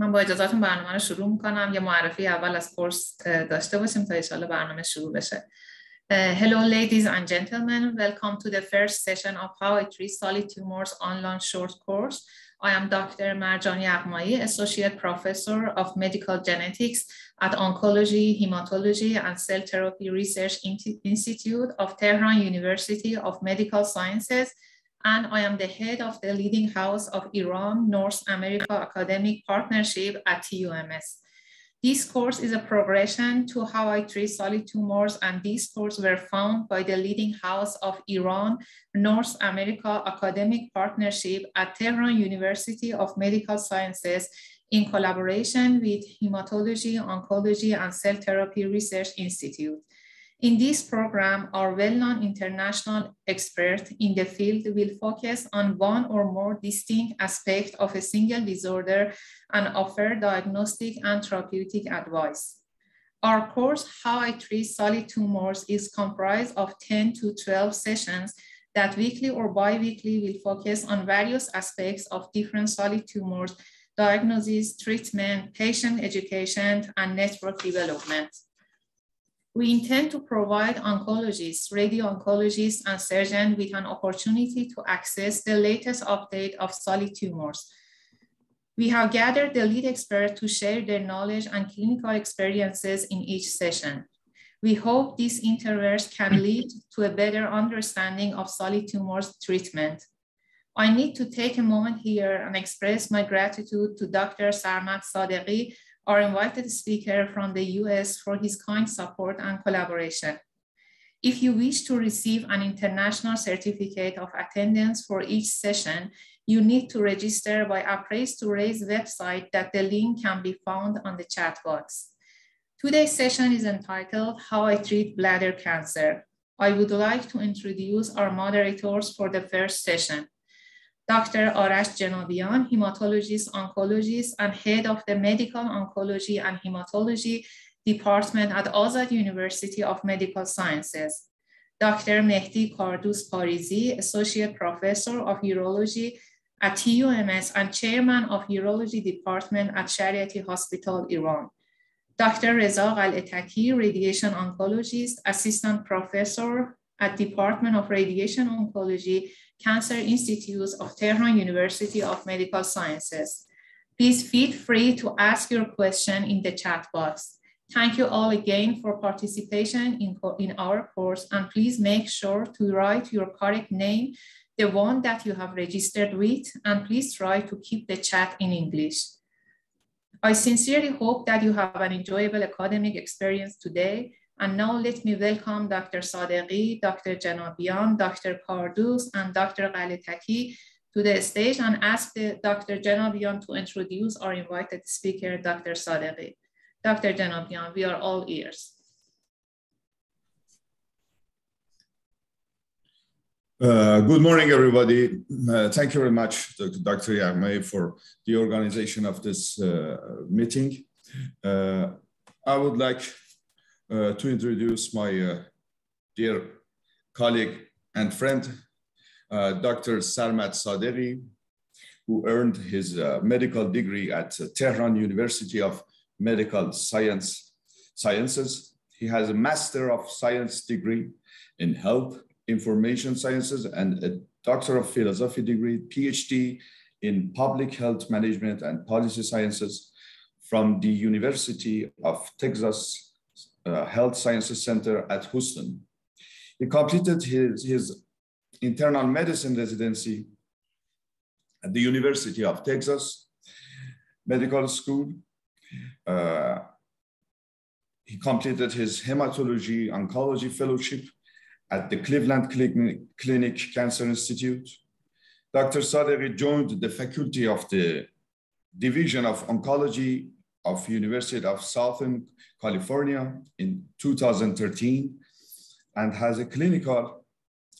من با اجازهتون برنامه رو شروع می‌کنم یه معرفی اول از کورس داشته باشیم تا ایشالا برنامه شروع بشه hello ladies and gentlemen welcome to the first session of how I treat solid tumors online short course I am Dr. Marjani Agmai, Associate Professor of Medical Genetics at Oncology, Hematology, and Cell Therapy Research Institute of Tehran University of Medical Sciences and I am the head of the leading house of Iran North America Academic Partnership at TUMS. This course is a progression to how I treat solid tumors, and these courses were found by the leading house of Iran North America Academic Partnership at Tehran University of Medical Sciences in collaboration with Hematology, Oncology, and Cell Therapy Research Institute. In this program, our well-known international expert in the field will focus on one or more distinct aspects of a single disorder and offer diagnostic and therapeutic advice. Our course, How I Treat Solid Tumors, is comprised of 10 to 12 sessions that weekly or bi-weekly will focus on various aspects of different solid tumors, diagnosis, treatment, patient education, and network development. We intend to provide oncologists, radio-oncologists, and surgeons with an opportunity to access the latest update of solid tumors. We have gathered the lead experts to share their knowledge and clinical experiences in each session. We hope these interviews can lead to a better understanding of solid tumors treatment. I need to take a moment here and express my gratitude to Dr. Sarmad Sadeghi our invited speaker from the US for his kind support and collaboration. If you wish to receive an international certificate of attendance for each session, you need to register by Appraise to Raise website that the link can be found on the chat box. Today's session is entitled How I Treat Bladder Cancer. I would like to introduce our moderators for the first session. Dr. Arash Janabian, hematologist, oncologist, and head of the Medical Oncology and Hematology Department at Azad University of Medical Sciences. Dr. Mehdi Kardoust Parizi, Associate Professor of Urology at TUMS and Chairman of Urology Department at Shariati Hospital, Iran. Dr. Reza Ghaletaki, Radiation Oncologist, Assistant Professor at Department of Radiation Oncology Cancer Institutes of Tehran University of Medical Sciences. Please feel free to ask your question in the chat box. Thank you all again for participation in, in our course and please make sure to write your correct name, the one that you have registered with, and please try to keep the chat in English. I sincerely hope that you have an enjoyable academic experience today and now let me welcome Dr. Sadeghi, Dr. Janabian, Dr. Kardous, and Dr. Ghaletaki to the stage and ask the, Dr. Janabian to introduce our invited speaker, Dr. Sadeghi. Dr. Janabian, we are all ears. Uh, good morning, everybody. Uh, thank you very much, Dr. Yaghmaie, for the organization of this uh, meeting. Uh, I would like uh, to introduce my uh, dear colleague and friend, uh, Dr. Sarmad Sadeghi, who earned his uh, medical degree at Tehran University of Medical Science, Sciences. He has a Master of Science degree in Health Information Sciences and a Doctor of Philosophy degree, PhD in Public Health Management and Policy Sciences from the University of Texas uh, Health Sciences Center at Houston. He completed his, his internal medicine residency at the University of Texas Medical School. Uh, he completed his hematology oncology fellowship at the Cleveland Clinic, Cancer Institute. Dr. Sadeghi joined the faculty of the Division of Oncology of University of Southern California in 2013 and has a clinical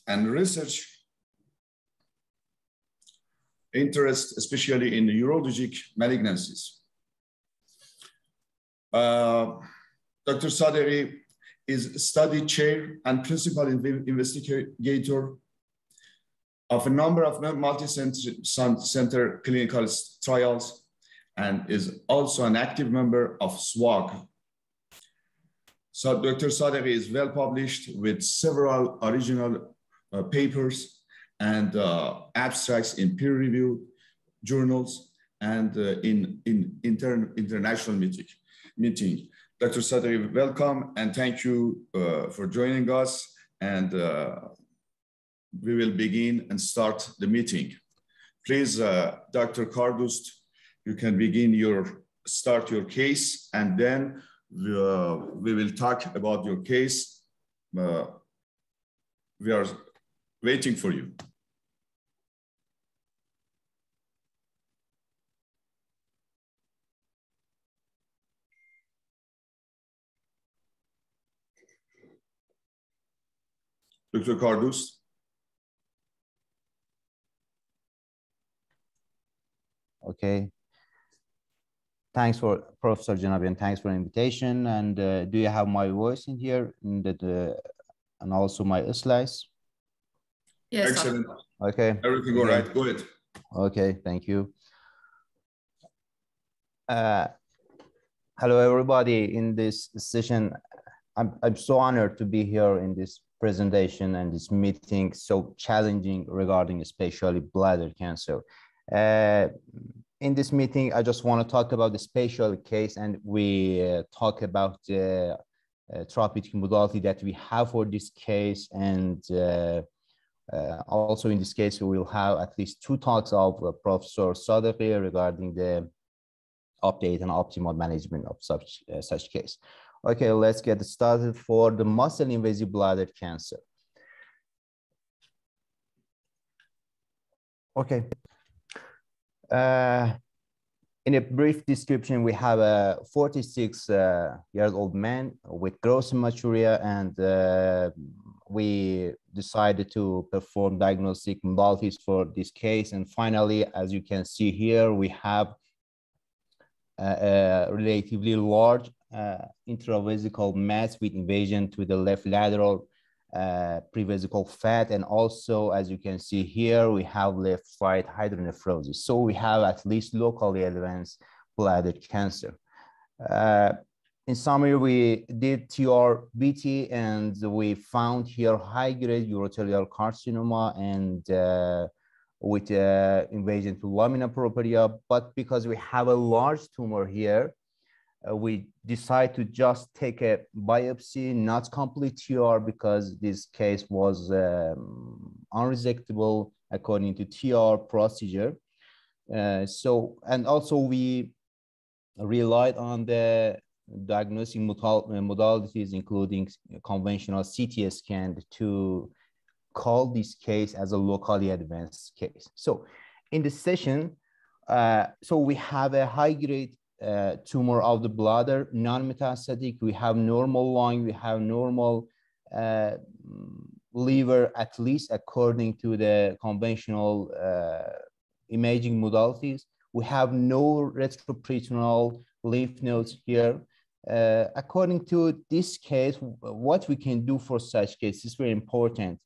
and research interest, especially in urologic malignancies. Uh, Dr. Sadeghi is study chair and principal investigator of a number of multi-center clinical trials and is also an active member of SWOG. So Dr. Sadeghi is well published with several original uh, papers and uh, abstracts in peer-reviewed journals and uh, in, in inter international meeting. meeting. Dr. Sadeghi, welcome and thank you uh, for joining us. And uh, we will begin and start the meeting. Please, uh, Dr. Kardoust, you can begin your, start your case and then we, uh, we will talk about your case. Uh, we are waiting for you. Dr. Kardoust. Okay. Thanks for Professor Janabian. Thanks for invitation. And uh, do you have my voice in here in the, the and also my slides? Yes. Excellent. Okay. Everything all right. Go ahead. Okay. Thank you. Uh, hello, everybody. In this session, I'm, I'm so honored to be here in this presentation and this meeting so challenging regarding especially bladder cancer. Uh, in this meeting, I just want to talk about the spatial case and we uh, talk about the uh, therapeutic modality that we have for this case. And uh, uh, also in this case, we will have at least two talks of uh, Professor Sadeghi regarding the update and optimal management of such, such case. Okay, let's get started for the muscle invasive bladder cancer. Okay. Uh, in a brief description, we have a 46 uh, years old man with gross hematuria and uh, we decided to perform diagnostic modalities for this case. And finally, as you can see here, we have a, a relatively large uh, intravesical mass with invasion to the left lateral uh, prevesical fat. And also, as you can see here, we have left right hydronephrosis. So we have at least locally advanced bladder cancer. Uh, in summary, we did TURBT and we found here high-grade urothelial carcinoma and uh, with uh, invasion to lamina propria. But because we have a large tumor here, uh, we decide to just take a biopsy, not complete TR because this case was um, unresectable according to TR procedure. Uh, so, and also we relied on the diagnostic modalities, including conventional CT scan to call this case as a locally advanced case. So in the session, uh, so we have a high grade uh, tumor of the bladder, non-metastatic. We have normal lung, we have normal uh, liver, at least according to the conventional uh, imaging modalities. We have no retroperitoneal lymph nodes here. Uh, according to this case, what we can do for such case is very important.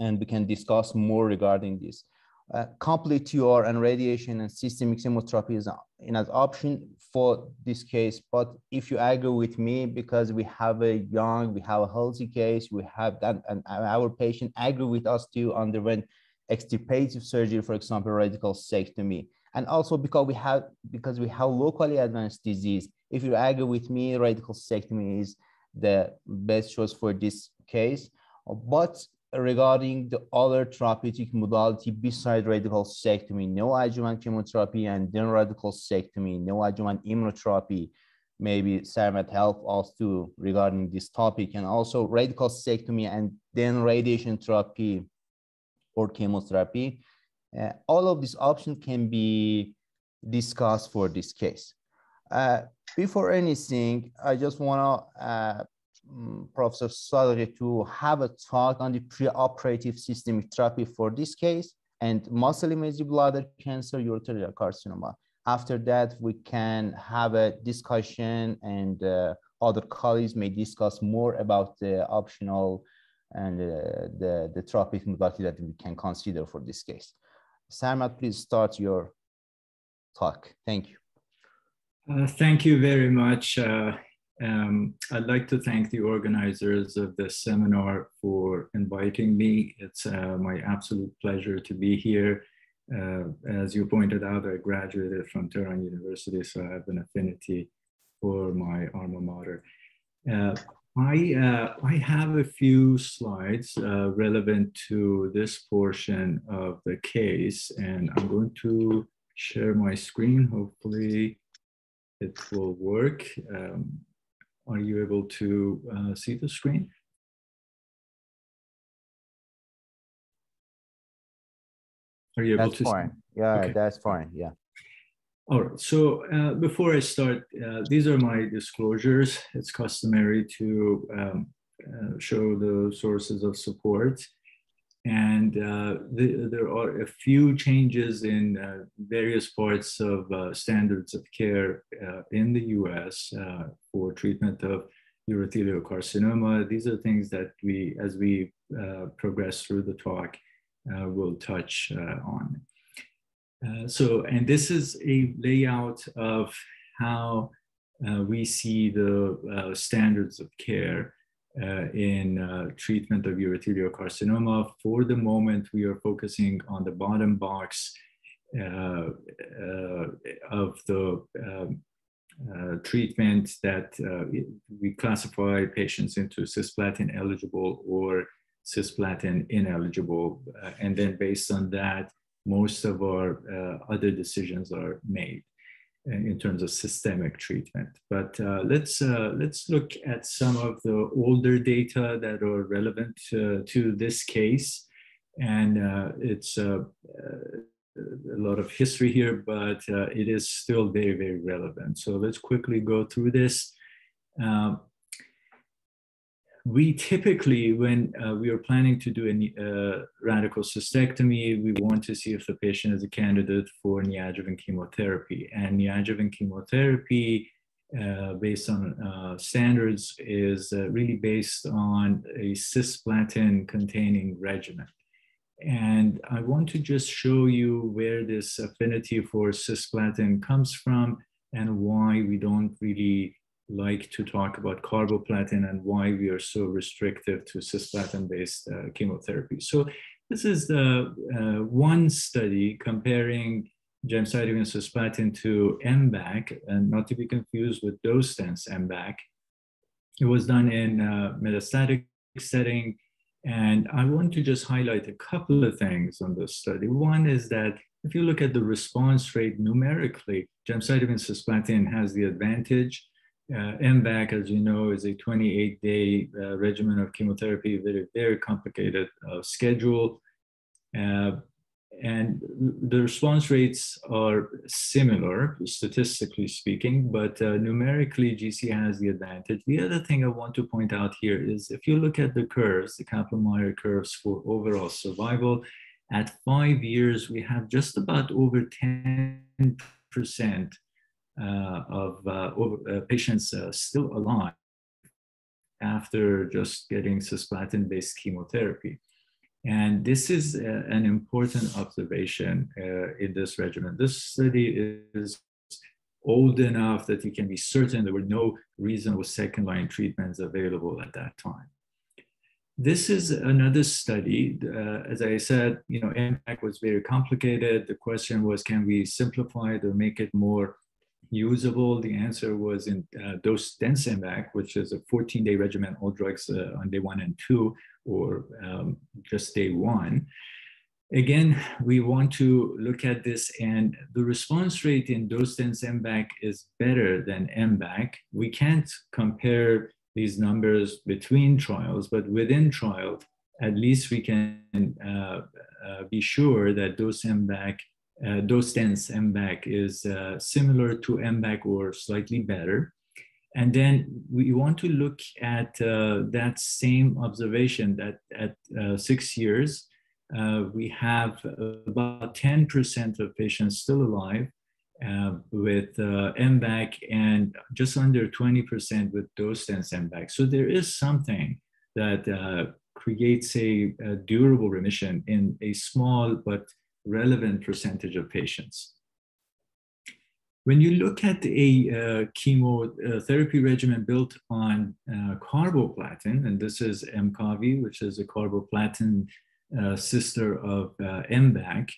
And we can discuss more regarding this. Uh, complete TUR and radiation and systemic chemotherapy is in an option for this case. But if you agree with me, because we have a young, we have a healthy case, we have that, and our patient agree with us to underwent extirpative surgery, for example, radical cystectomy. And also because we have because we have locally advanced disease. If you agree with me, radical cystectomy is the best choice for this case. But regarding the other therapeutic modality besides radical cystectomy, neoadjuvant chemotherapy and then radical cystectomy, neoadjuvant immunotherapy, maybe Sarmad help also regarding this topic and also radical cystectomy and then radiation therapy or chemotherapy. Uh, all of these options can be discussed for this case. Uh, before anything, I just want to uh, um, Professor Sadeghi to have a talk on the preoperative systemic therapy for this case and muscle invasive bladder cancer, urothelial carcinoma. After that, we can have a discussion and uh, other colleagues may discuss more about the optional and uh, the, the therapeutic modality that we can consider for this case. Sarmad, please start your talk. Thank you. Uh, thank you very much. Uh, um, I'd like to thank the organizers of this seminar for inviting me. It's uh, my absolute pleasure to be here. Uh, as you pointed out, I graduated from Tehran University, so I have an affinity for my alma mater. Uh, I, uh, I have a few slides uh, relevant to this portion of the case, and I'm going to share my screen. Hopefully it will work. Um, are you able to uh, see the screen? Are you able that's to? fine. Yeah, okay. that's fine. Yeah. All right. So uh, before I start, uh, these are my disclosures. It's customary to um, uh, show the sources of support. And uh, the, there are a few changes in uh, various parts of uh, standards of care in the US for treatment of urothelial carcinoma. These are things that we, as we progress through the talk, will touch on. Uh, so, and this is a layout of how uh, we see the uh, standards of care uh, in uh, treatment of urothelial carcinoma. For the moment, we are focusing on the bottom box of the um, uh, treatment that uh, we classify patients into cisplatin eligible or cisplatin ineligible. Uh, and then based on that, most of our uh, other decisions are made uh, in terms of systemic treatment. But uh, let's uh, let's look at some of the older data that are relevant uh, to this case, and uh, it's a lot of history here, but it is still very very relevant. So let's quickly go through this. Um, we typically, when uh, we are planning to do a uh, radical cystectomy, we want to see if the patient is a candidate for neoadjuvant chemotherapy. And neoadjuvant chemotherapy, uh, based on uh, standards, is uh, really based on a cisplatin containing regimen. And I want to just show you where this affinity for cisplatin comes from and why we don't really like to talk about carboplatin and why we are so restrictive to cisplatin-based uh, chemotherapy. So this is the uh, one study comparing gemcitabine cisplatin to MVAC, and not to be confused with dose dense MVAC. It was done in a metastatic setting, and I want to just highlight a couple of things on this study. One is that if you look at the response rate numerically, gemcitabine cisplatin has the advantage uh, MVAC, as you know, is a 28 day uh, regimen of chemotherapy, very, very complicated uh, schedule. Uh, and the response rates are similar, statistically speaking, but uh, numerically, GC has the advantage. The other thing I want to point out here is if you look at the curves, the Kaplan-Meier curves for overall survival, at five years, we have just about over 10% uh, of uh, uh, patients still alive after just getting cisplatin-based chemotherapy. And this is an important observation in this regimen. This study is old enough that you can be certain there were no reasonable second line treatments available at that time. This is another study. Uh, as I said, you know, MVAC was very complicated. The question was, can we simplify it or make it more usable? The answer was in uh, MVAC, which is a 14 day regimen, all drugs uh, on day one and two, or um, just day one. Again, we want to look at this and the response rate in dose dense MVAC is better than MVAC. We can't compare these numbers between trials, but within trial, at least we can uh, uh be sure that dose MVAC uh, dose dense MVAC is uh, similar to MVAC or slightly better. And then we want to look at uh, that same observation that at uh, six years, uh, we have about 10% of patients still alive uh, with MVAC and just under 20% with dose dense MVAC. So there is something that creates a, a durable remission in a small but relevant percentage of patients. When you look at a uh, chemotherapy regimen built on uh, carboplatin, and this is MCAVI, which is a carboplatin uh, sister of uh, MVAC,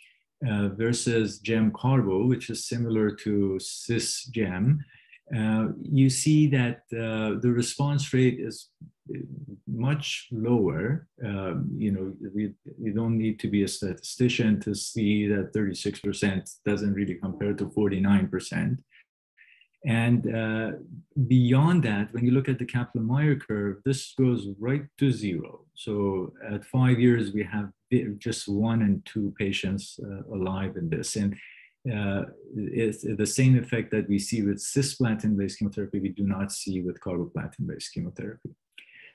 uh, versus GEM-carbo, which is similar to cis-GEM, uh, you see that uh, the response rate is much lower. Um, you know, we, you don't need to be a statistician to see that 36% doesn't really compare to 49%. And uh, beyond that, when you look at the Kaplan-Meier curve, this goes right to zero. So at five years, we have just one and two patients uh, alive in this. And uh, it's the same effect that we see with cisplatin-based chemotherapy, we do not see with carboplatin-based chemotherapy.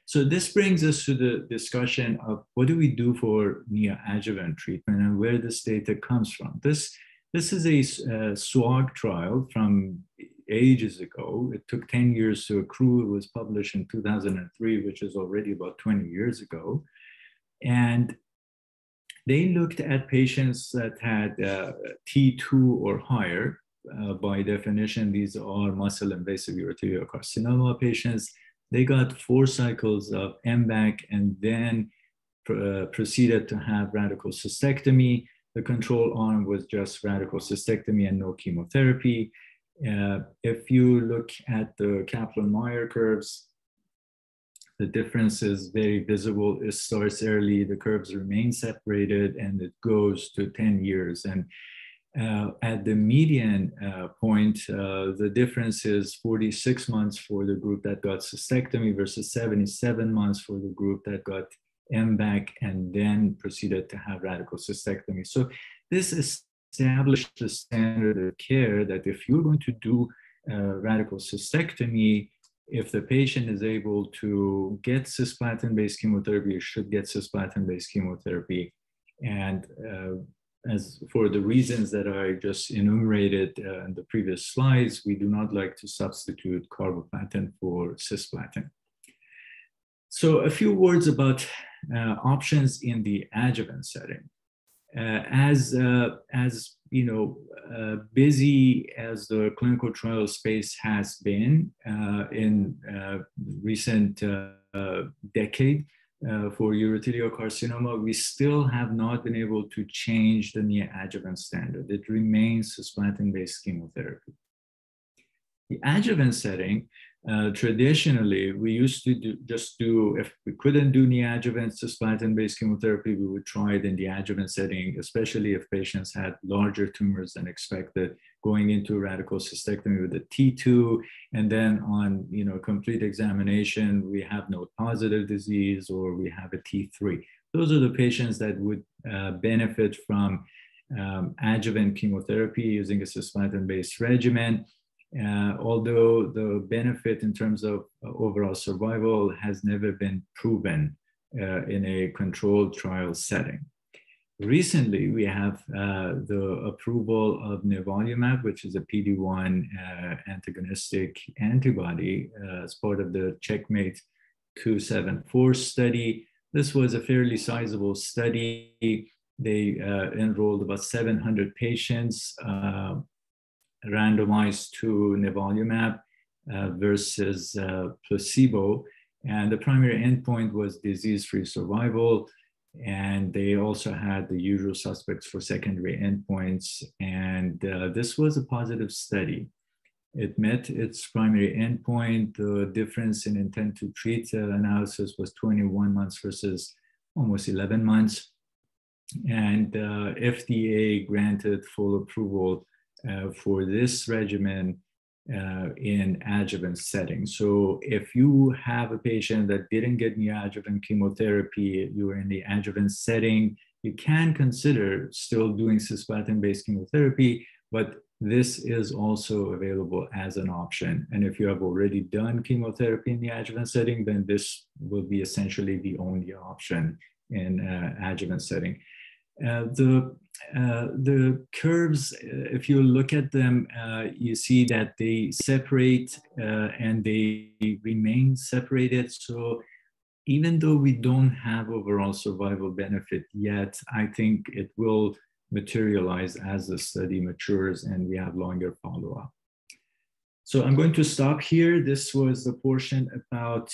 So this brings us to the discussion of what do we do for neoadjuvant treatment and where this data comes from. This, this is a, a SWOG trial from ages ago. It took 10 years to accrue. It was published in 2003, which is already about 20 years ago. And they looked at patients that had uh, T2 or higher. Uh, by definition, these are muscle invasive urothelial carcinoma patients. They got four cycles of MVAC and then uh, proceeded to have radical cystectomy. The control arm was just radical cystectomy and no chemotherapy. Uh, if you look at the Kaplan-Meier curves, the difference is very visible. It starts early, the curves remain separated, and it goes to 10 years. And uh, at the median uh, point, uh, the difference is 46 months for the group that got cystectomy versus 77 months for the group that got MVAC and then proceeded to have radical cystectomy. So this established the standard of care that if you're going to do uh, radical cystectomy, if the patient is able to get cisplatin-based chemotherapy, should get cisplatin-based chemotherapy. And uh, as for the reasons that I just enumerated uh, in the previous slides, we do not like to substitute carboplatin for cisplatin. So a few words about uh, options in the adjuvant setting. Uh, as, uh, as you know, uh, busy as the clinical trial space has been uh, in uh, recent uh, decade uh, for urothelial carcinoma, we still have not been able to change the neoadjuvant standard. It remains cisplatin-based chemotherapy. The adjuvant setting uh, traditionally, we used to do, just do, if we couldn't do neoadjuvant cisplatin-based chemotherapy, we would try it in the adjuvant setting, especially if patients had larger tumors than expected, going into radical cystectomy with a T2, and then on you know complete examination, we have node positive disease or we have a T3. Those are the patients that would uh, benefit from um, adjuvant chemotherapy using a cisplatin-based regimen. Uh, although the benefit in terms of uh, overall survival has never been proven uh, in a controlled trial setting. Recently, we have uh, the approval of nivolumab, which is a PD-1 uh, antagonistic antibody uh, as part of the Checkmate 274 study. This was a fairly sizable study. They enrolled about 700 patients randomized to nivolumab uh, versus uh, placebo. And the primary endpoint was disease-free survival. And they also had the usual suspects for secondary endpoints. And uh, this was a positive study. It met its primary endpoint. The difference in intent to treat uh, analysis was 21 months versus almost 11 months. And uh, FDA granted full approval for this regimen uh, in adjuvant setting. So if you have a patient that didn't get neoadjuvant chemotherapy, you're in the adjuvant setting, you can consider still doing cisplatin-based chemotherapy, but this is also available as an option. And if you have already done chemotherapy in the adjuvant setting, then this will be essentially the only option in uh, adjuvant setting. Uh, the uh, the curves, uh, if you look at them, uh, you see that they separate uh, and they remain separated. So even though we don't have overall survival benefit yet, I think it will materialize as the study matures and we have longer follow-up. So I'm going to stop here. This was the portion about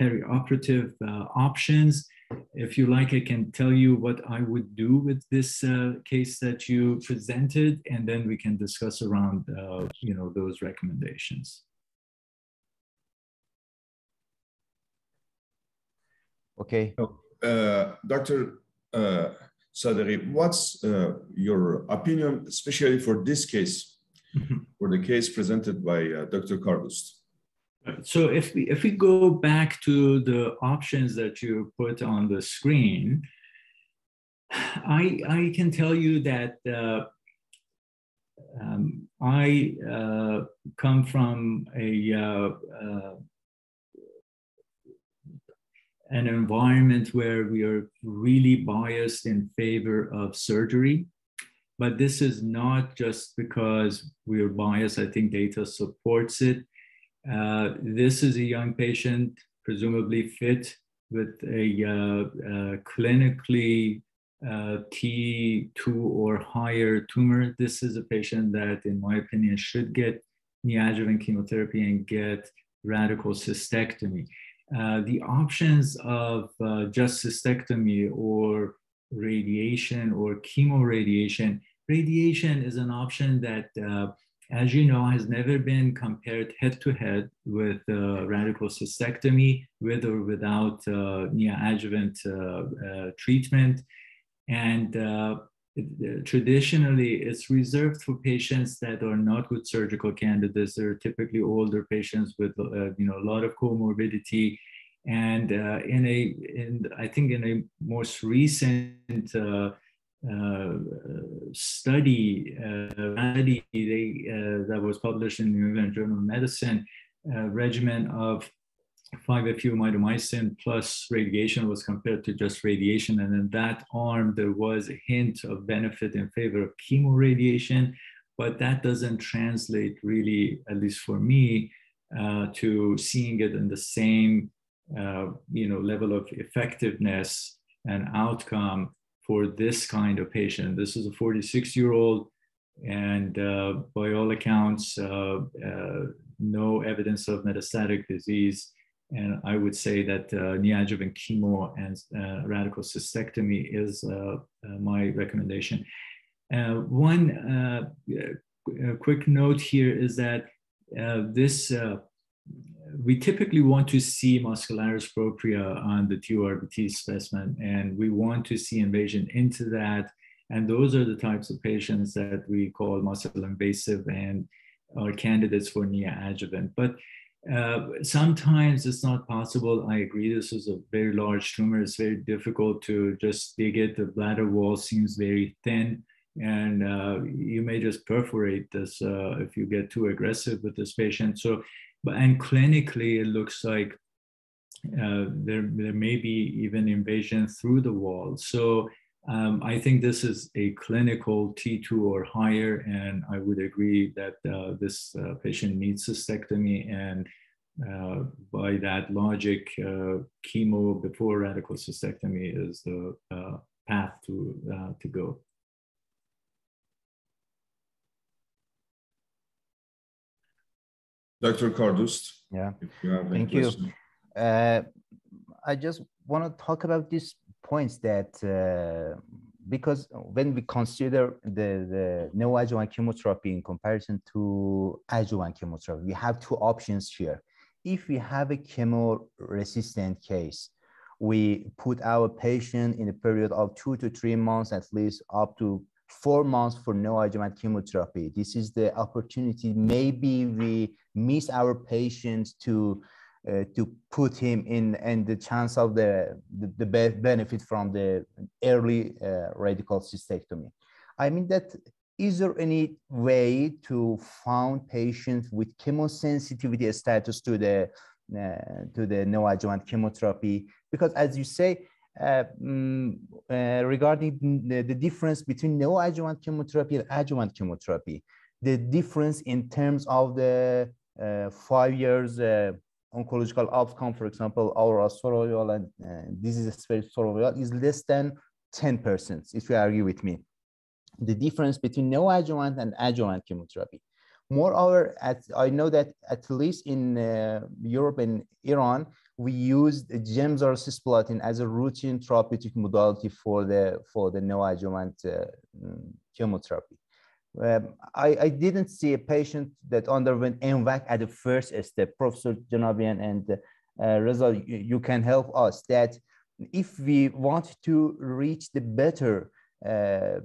perioperative options. If you like, I can tell you what I would do with this uh, case that you presented, and then we can discuss around, uh, you know, those recommendations. Okay. Uh, Dr. Uh, Sadeghi, what's uh, your opinion, especially for this case, mm-hmm. for the case presented by uh, Dr. Kardoust? So if we, if we go back to the options that you put on the screen, I, I can tell you that uh, um, I uh, come from a uh, uh an environment where we are really biased in favor of surgery. But this is not just because we are biased. I think data supports it. Uh, this is a young patient, presumably fit with a uh, uh, clinically uh, T2 or higher tumor. This is a patient that, in my opinion, should get neoadjuvant chemotherapy and get radical cystectomy. Uh, the options of uh, just cystectomy or radiation or chemoradiation, radiation radiation is an option that uh, as you know, has never been compared head to head with uh, radical cystectomy, with or without uh, neoadjuvant uh, uh treatment. And uh, traditionally, it's reserved for patients that are not good surgical candidates. They're typically older patients with uh, you know a lot of comorbidity. And in a, in I think in a most recent uh, study, uh, study they, uh, that was published in the New England Journal of Medicine, regimen of 5-FU mitomycin plus radiation was compared to just radiation. And in that arm, there was a hint of benefit in favor of chemoradiation, but that doesn't translate really, at least for me, uh, to seeing it in the same uh, you know, level of effectiveness and outcome for this kind of patient. This is a 46 year old, and uh, by all accounts, uh, uh, no evidence of metastatic disease. And I would say that uh, neoadjuvant chemo and uh, radical cystectomy is uh, my recommendation. one quick note here is that this we typically want to see muscularis propria on the TURBT specimen, and we want to see invasion into that. And those are the types of patients that we call muscle invasive and are candidates for neoadjuvant. But uh, sometimes it's not possible. I agree, this is a very large tumor. It's very difficult to just dig it. The bladder wall seems very thin and uh, you may just perforate this uh, if you get too aggressive with this patient. So but and clinically, it looks like uh, there, there may be even invasion through the wall. So um, I think this is a clinical T2 or higher, and I would agree that uh, this uh, patient needs a cystectomy. And uh, by that logic, uh, chemo before radical cystectomy is the uh, path to, to go. Dr. Kardoust. Yeah, you thank you. Uh, I just want to talk about these points that uh, because when we consider the, the neoadjuvant chemotherapy in comparison to adjuvant chemotherapy, we have two options here. If we have a chemo resistant case, we put our patient in a period of two to three months, at least up to four months for neoadjuvant chemotherapy. This is the opportunity. Maybe we miss our patients to uh, to put him in and the chance of the, the, the benefit from the early uh, radical cystectomy. I mean that is there any way to find patients with chemosensitivity status to the uh, to the neoadjuvant chemotherapy? Because as you say, uh, mm, uh, regarding the, the, difference between neoadjuvant chemotherapy and adjuvant chemotherapy, the difference in terms of the five years uh, oncological outcome, for example, our survival and uh, disease-spared survival is less than 10%, if you agree with me. The difference between neoadjuvant and adjuvant chemotherapy. Moreover, at, I know that at least in uh, Europe and Iran, we used Gemzar cisplatin as a routine therapeutic modality for the for the neoadjuvant uh, mm, chemotherapy. Um, I, I, didn't see a patient that underwent MVAC at the first step. Professor Janabian and uh, Reza, you, you, can help us that if we want to reach the better uh,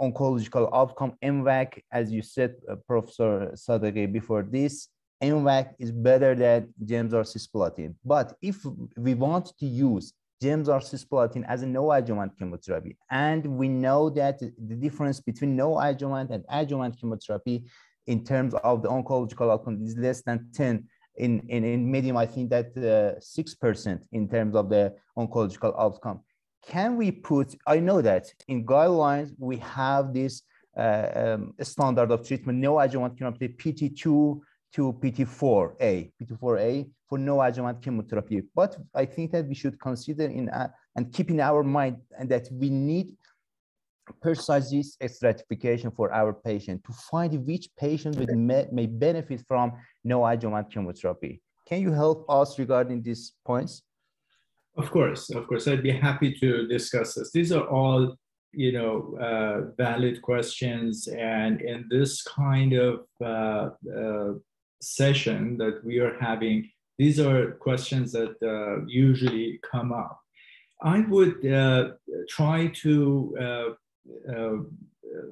oncological outcome, MVAC, as you said, uh, Professor Sadeghi, before this, MVAC is better than Gemzar cisplatin. But if we want to use Gemzar cisplatin as a neoadjuvant chemotherapy, and we know that the difference between neoadjuvant and adjuvant chemotherapy in terms of the oncological outcome is less than 10 in, in, in medium, I think that 6% uh, in terms of the oncological outcome. Can we put, I know that in guidelines, we have this uh, um, standard of treatment, neoadjuvant chemotherapy, PT2 to PT4A, PT4A for neoadjuvant chemotherapy. But I think that we should consider in uh, and keep in our mind and that we need precise stratification for our patient to find which patient may, may benefit from neoadjuvant chemotherapy. Can you help us regarding these points? Of course, of course, I'd be happy to discuss this. These are all, you know, uh, valid questions, and in this kind of uh, uh, session that we are having, these are questions that uh, usually come up. I would uh, try to uh, uh,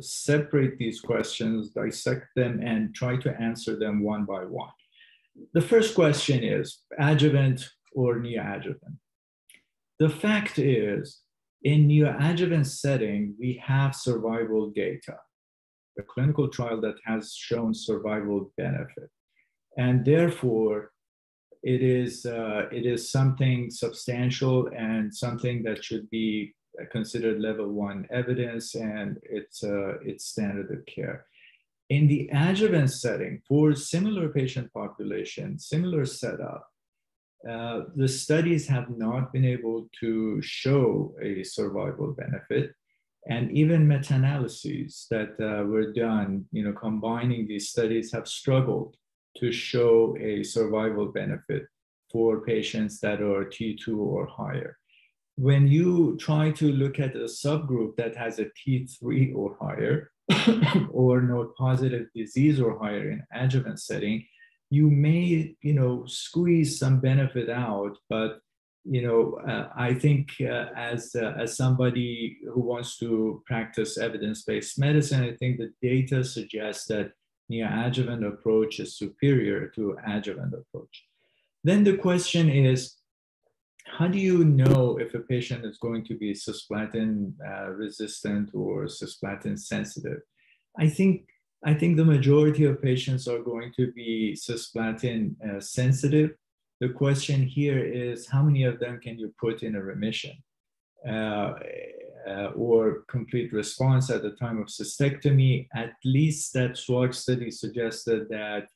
separate these questions, dissect them, and try to answer them one by one. The first question is adjuvant or neoadjuvant? The fact is, in neoadjuvant setting, we have survival data, a clinical trial that has shown survival benefit. And therefore, it is, uh, it is something substantial and something that should be considered level one evidence and it's, uh, it's standard of care. In the adjuvant setting, for similar patient population, similar setup, uh, the studies have not been able to show a survival benefit. And even meta-analyses that uh, were done, you know, combining these studies have struggled to show a survival benefit for patients that are T2 or higher when you try to look at a subgroup that has a T3 or higher, or node positive disease or higher in adjuvant setting, you may, you know, squeeze some benefit out. But, you know, uh, I think uh, as, uh, as somebody who wants to practice evidence-based medicine, I think the data suggests that neoadjuvant approach is superior to adjuvant approach. Then the question is, how do you know if a patient is going to be cisplatin uh, resistant or cisplatin sensitive? I think I think the majority of patients are going to be cisplatin uh, sensitive. The question here is how many of them can you put in a remission uh, uh or complete response at the time of cystectomy? At least that SWOG study suggested that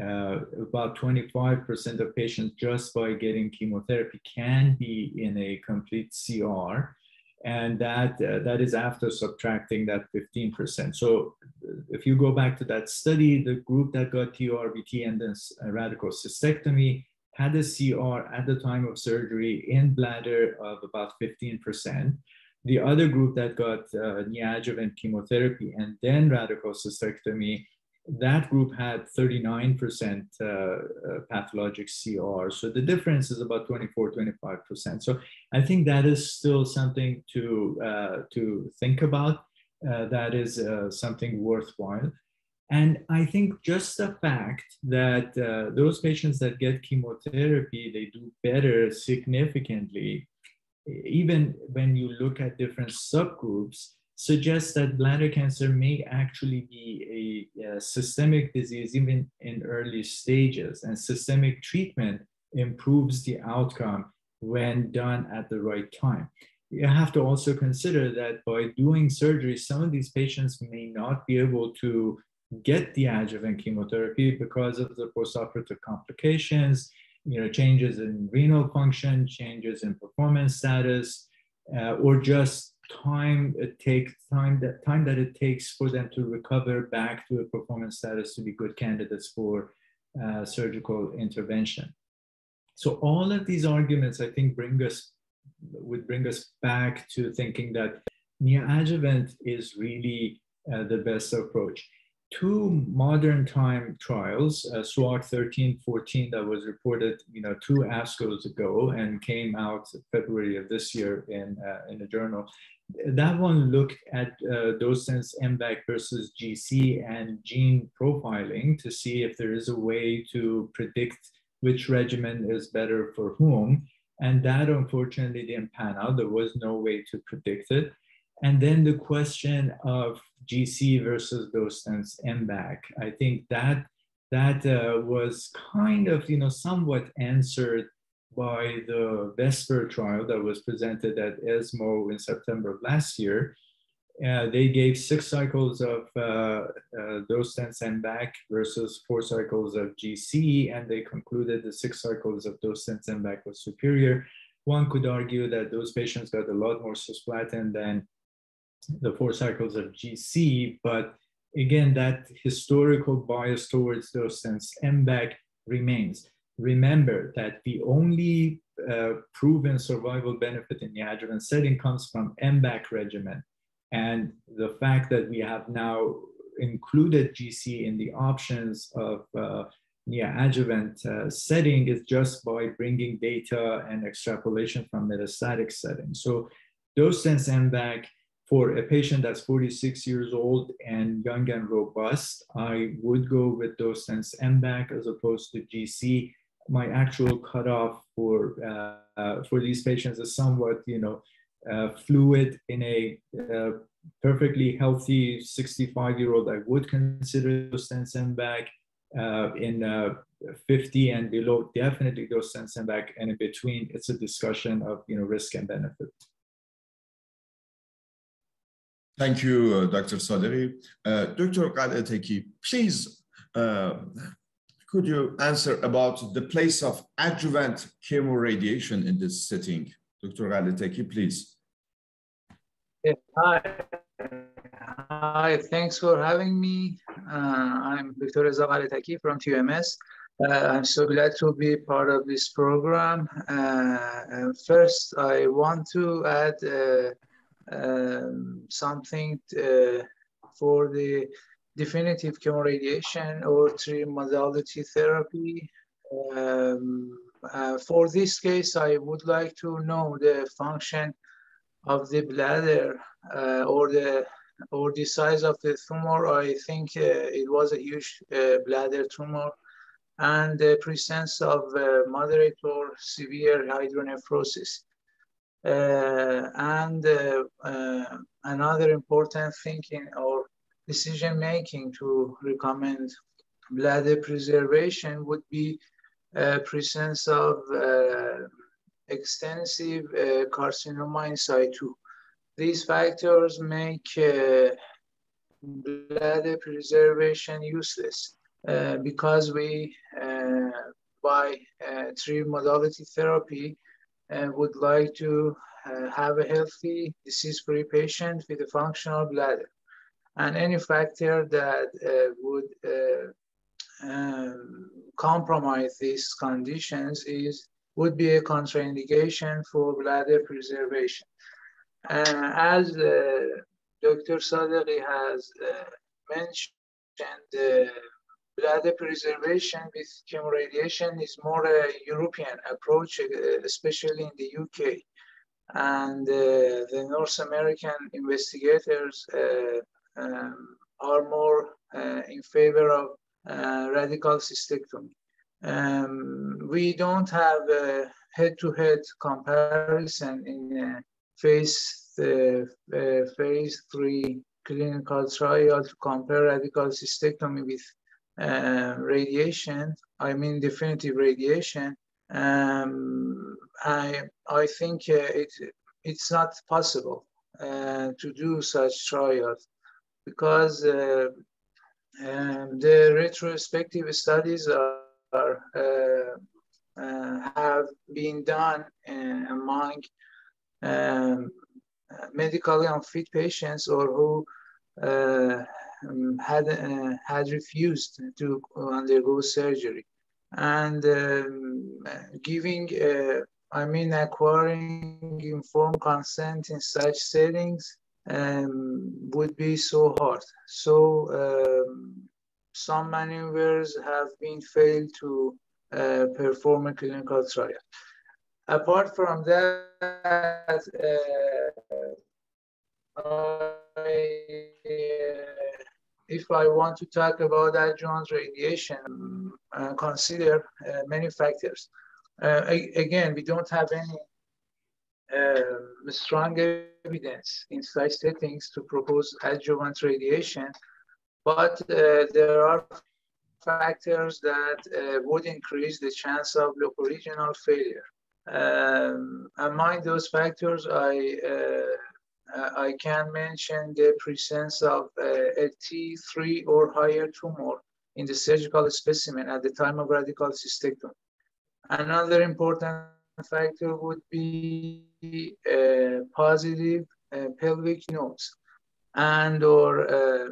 uh, about 25% of patients just by getting chemotherapy can be in a complete CR. And that, uh, that is after subtracting that 15%. So if you go back to that study, the group that got TURBT and then radical cystectomy had a CR at the time of surgery in bladder of about 15%. The other group that got uh, neoadjuvant chemotherapy and then radical cystectomy that group had 39% uh, uh, pathologic CR. So the difference is about 24, 25%. So I think that is still something to, uh, to think about. Uh, that is uh, something worthwhile. And I think just the fact that uh, those patients that get chemotherapy, they do better significantly, even when you look at different subgroups, suggests that bladder cancer may actually be a, a, systemic disease even in early stages and systemic treatment improves the outcome when done at the right time. You have to also consider that by doing surgery, some of these patients may not be able to get the adjuvant chemotherapy because of the postoperative complications, you know, changes in renal function, changes in performance status, uh, or just time it takes time that time that it takes for them to recover back to a performance status to be good candidates for uh, surgical intervention. So all of these arguments, I think, bring us would bring us back to thinking that neoadjuvant is really uh, the best approach. Two modern time trials, uh, SWOG 1314 that was reported, you know, two ASCOs ago and came out February of this year in, uh, in a journal. That one looked at uh, dose-dense MVAC versus GC and gene profiling to see if there is a way to predict which regimen is better for whom. And that unfortunately didn't pan out. There was no way to predict it. And then the question of GC versus dose-dense MVAC, I think that that uh, was kind of, you know, somewhat answered by the VESPER trial that was presented at ESMO in September of last year. Uh, they gave six cycles of uh, uh, dose-dense MVAC versus four cycles of GC, and they concluded the six cycles of dose-dense MVAC was superior. One could argue that those patients got a lot more cisplatin than the four cycles of GC, but again, that historical bias towards dose-dense MVAC remains. Remember that the only uh, proven survival benefit in the adjuvant setting comes from MVAC regimen and the fact that we have now included GC in the options of uh, neoadjuvant uh, setting is just by bringing data and extrapolation from metastatic setting. So dose dose-dense MVAC for a patient that's 46 years old and young and robust, I would go with dose-dense MVAC as opposed to GC. My actual cutoff for uh, uh, for these patients is somewhat, you know, uh, fluid in a uh, perfectly healthy 65 year old, I would consider dose-dense MVAC. Uh, in uh, 50 and below, definitely dose-dense MVAC. And in between, it's a discussion of you know risk and benefit. Thank you, uh, Dr. Sadeghi. Uh, Dr. Ghaletaki, please, uh, could you answer about the place of adjuvant chemoradiation in this setting? Dr. Ghaletaki, please. Hi. Hi, thanks for having me. Uh, I'm Dr. Reza from TUMS. Uh, I'm so glad to be part of this program. Uh, first, I want to add um, something uh, for the definitive chemoradiation or three modality therapy. Um, uh, for this case, I would like to know the function of the bladder uh, or the or the size of the tumor. I think uh, it was a huge uh, bladder tumor and the presence of moderate or severe hydronephrosis. Uh, and uh, uh, another important thinking or decision making to recommend bladder preservation would be presence of extensive carcinoma in situ. These factors make bladder preservation useless uh, because we, uh, by uh, trimodality therapy, uh, would like to have a healthy disease-free patient with a functional bladder. And any factor that would um, compromise these conditions is would be a contraindication for bladder preservation. Uh, as uh, Dr. Sadeghi has uh, mentioned, uh, bladder preservation with chemoradiation is more a European approach, uh, especially in the UK. And uh, the North American investigators um, are more in favor of radical cystectomy. Um, we don't have a head-to-head comparison in phase uh, uh, phase three clinical trial to compare radical cystectomy with uh, radiation. I mean definitive radiation. Um, I I think uh, it it's not possible uh, to do such trials because uh, um, the retrospective studies are are, uh, uh, have been done among um, medically unfit patients or who um, had uh, had refused to undergo surgery. And um, giving uh, I mean acquiring informed consent in such settings um, would be so hard. So um, some maneuvers have been failed to uh, perform a clinical trial. Apart from that uh, I, if I want to talk about adjuvant radiation, uh, consider uh, many factors. Uh, again, we don't have any um, strong evidence in such settings to propose adjuvant radiation, but uh, there are factors that uh, would increase the chance of local regional failure. Um, among those factors, I uh, uh, I can mention the presence of uh, a T3 or higher tumor in the surgical specimen at the time of radical cystectomy. Another important factor would be uh, positive uh, pelvic nodes and or uh,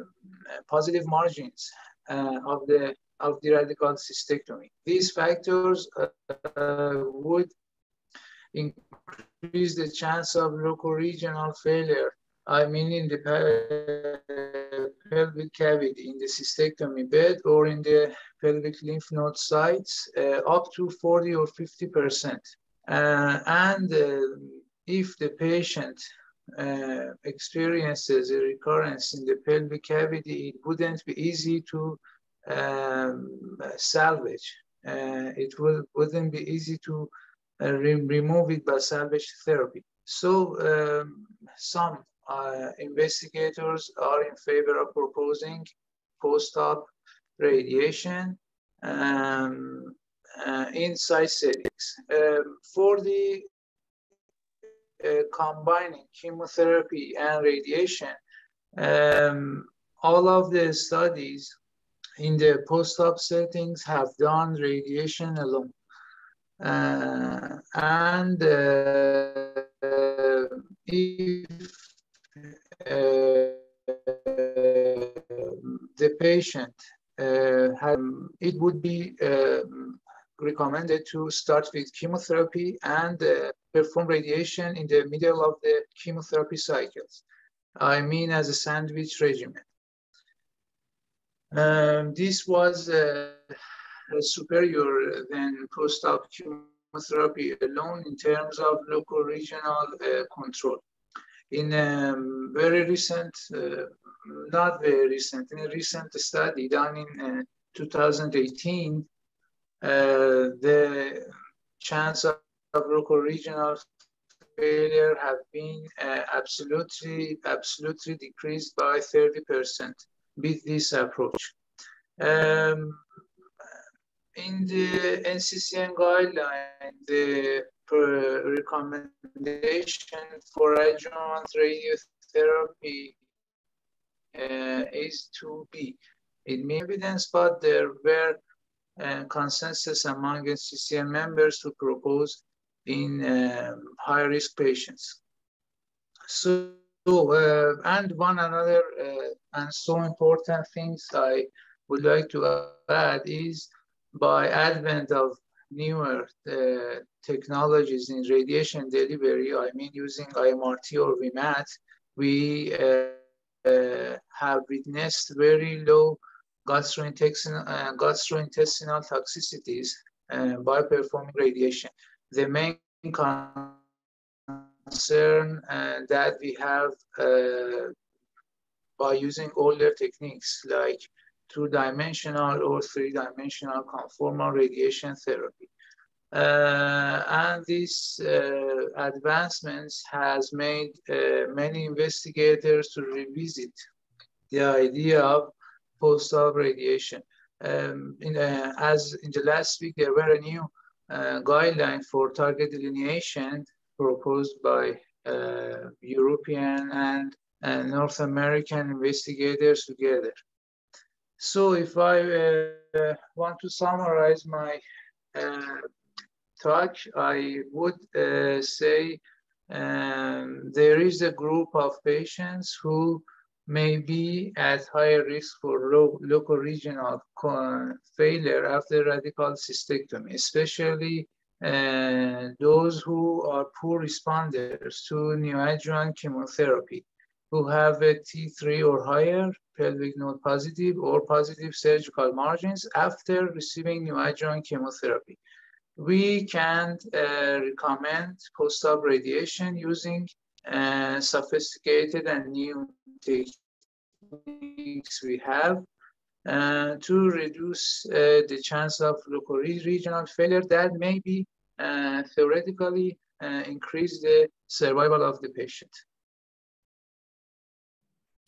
positive margins uh, of the of the radical cystectomy. These factors would increase the chance of local regional failure. I mean in the pelvic cavity, in the cystectomy bed or in the pelvic lymph node sites, uh, up to 40 or 50%. Uh, and uh, if the patient uh, experiences a recurrence in the pelvic cavity, it wouldn't be easy to um, salvage. Uh, it will, wouldn't be easy to re remove it by salvage therapy. So um, some uh, investigators are in favor of proposing post-op radiation um, uh, in site settings. Um, for the uh, combining chemotherapy and radiation, um, all of the studies in the post-op settings have done radiation alone. Uh, and uh, if uh, the patient had, it would be recommended to start with chemotherapy and uh, perform radiation in the middle of the chemotherapy cycles. I mean as a sandwich regimen. Um, this was uh, superior than post-op alone in terms of local regional uh, control. In a um, very recent, uh, not very recent, in a recent study done in uh, 2018, uh, the chance of, of local regional failure have been uh, absolutely, absolutely decreased by 30% with this approach. Um, in the NCCN guideline, the recommendation for adjuvant radiotherapy uh, is to be It in evidence, but there were uh, consensus among NCCN members to propose in um, high-risk patients. So, uh, and one another uh, and so important things I would like to add is by advent of newer technologies in radiation delivery, I mean using IMRT or VMAT, we uh, uh, have witnessed very low gastrointestinal, uh, gastrointestinal toxicities uh, by performing radiation. The main concern that we have by using older techniques like two-dimensional or three-dimensional conformal radiation therapy. Uh, and these uh, advancements has made uh, many investigators to revisit the idea of post-op radiation. Um, in, uh, as in the last week, there were a new uh, guideline for target delineation proposed by uh, European and North American investigators together. So if I uh, want to summarize my uh, talk, I would uh, say um, there is a group of patients who may be at higher risk for local regional failure after radical cystectomy, especially uh, those who are poor responders to neoadjuvant chemotherapy, who have a T3 or higher, pelvic node positive or positive surgical margins after receiving neoadjuvant chemotherapy. We can uh, recommend post-op radiation using uh, sophisticated and new techniques we have uh, to reduce uh, the chance of local regional failure that may be uh, theoretically uh, increase the survival of the patient.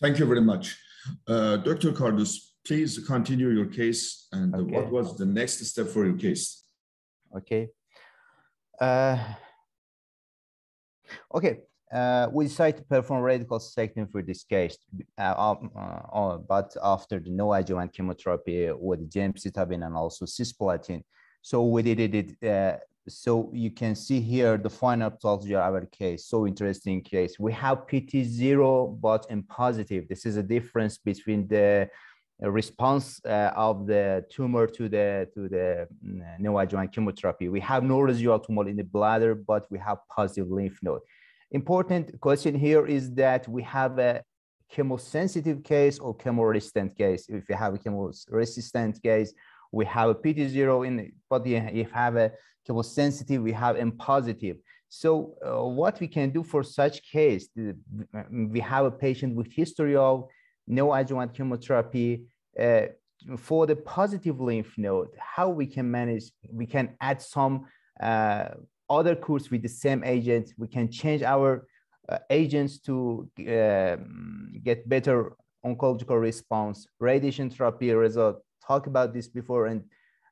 Thank you very much. Uh, Dr. Kardoust, please continue your case and okay. what was the next step for your case? Okay. okay, uh, we decided to perform radical cystectomy for this case, uh, um, uh, but after the neoadjuvant chemotherapy with gemcitabine and also cisplatin. So we did it. Uh, so you can see here the final pathology of our case. So interesting case. We have PT zero, but in positive. This is a difference between the response uh, of the tumor to the to the mm, neoadjuvant chemotherapy. We have no residual tumor in the bladder, but we have positive lymph node. Important question here is that we have a chemosensitive case or chemoresistant case. If you have a chemoresistant case, we have a PT0 in, but if you have a chemosensitive, we have M positive. So uh, what we can do for such case, we have a patient with history of neoadjuvant chemotherapy uh, for the positive lymph node, how we can manage, we can add some uh, other course with the same agent. We can change our uh, agents to uh, get better oncological response, radiation therapy result. Talk about this before and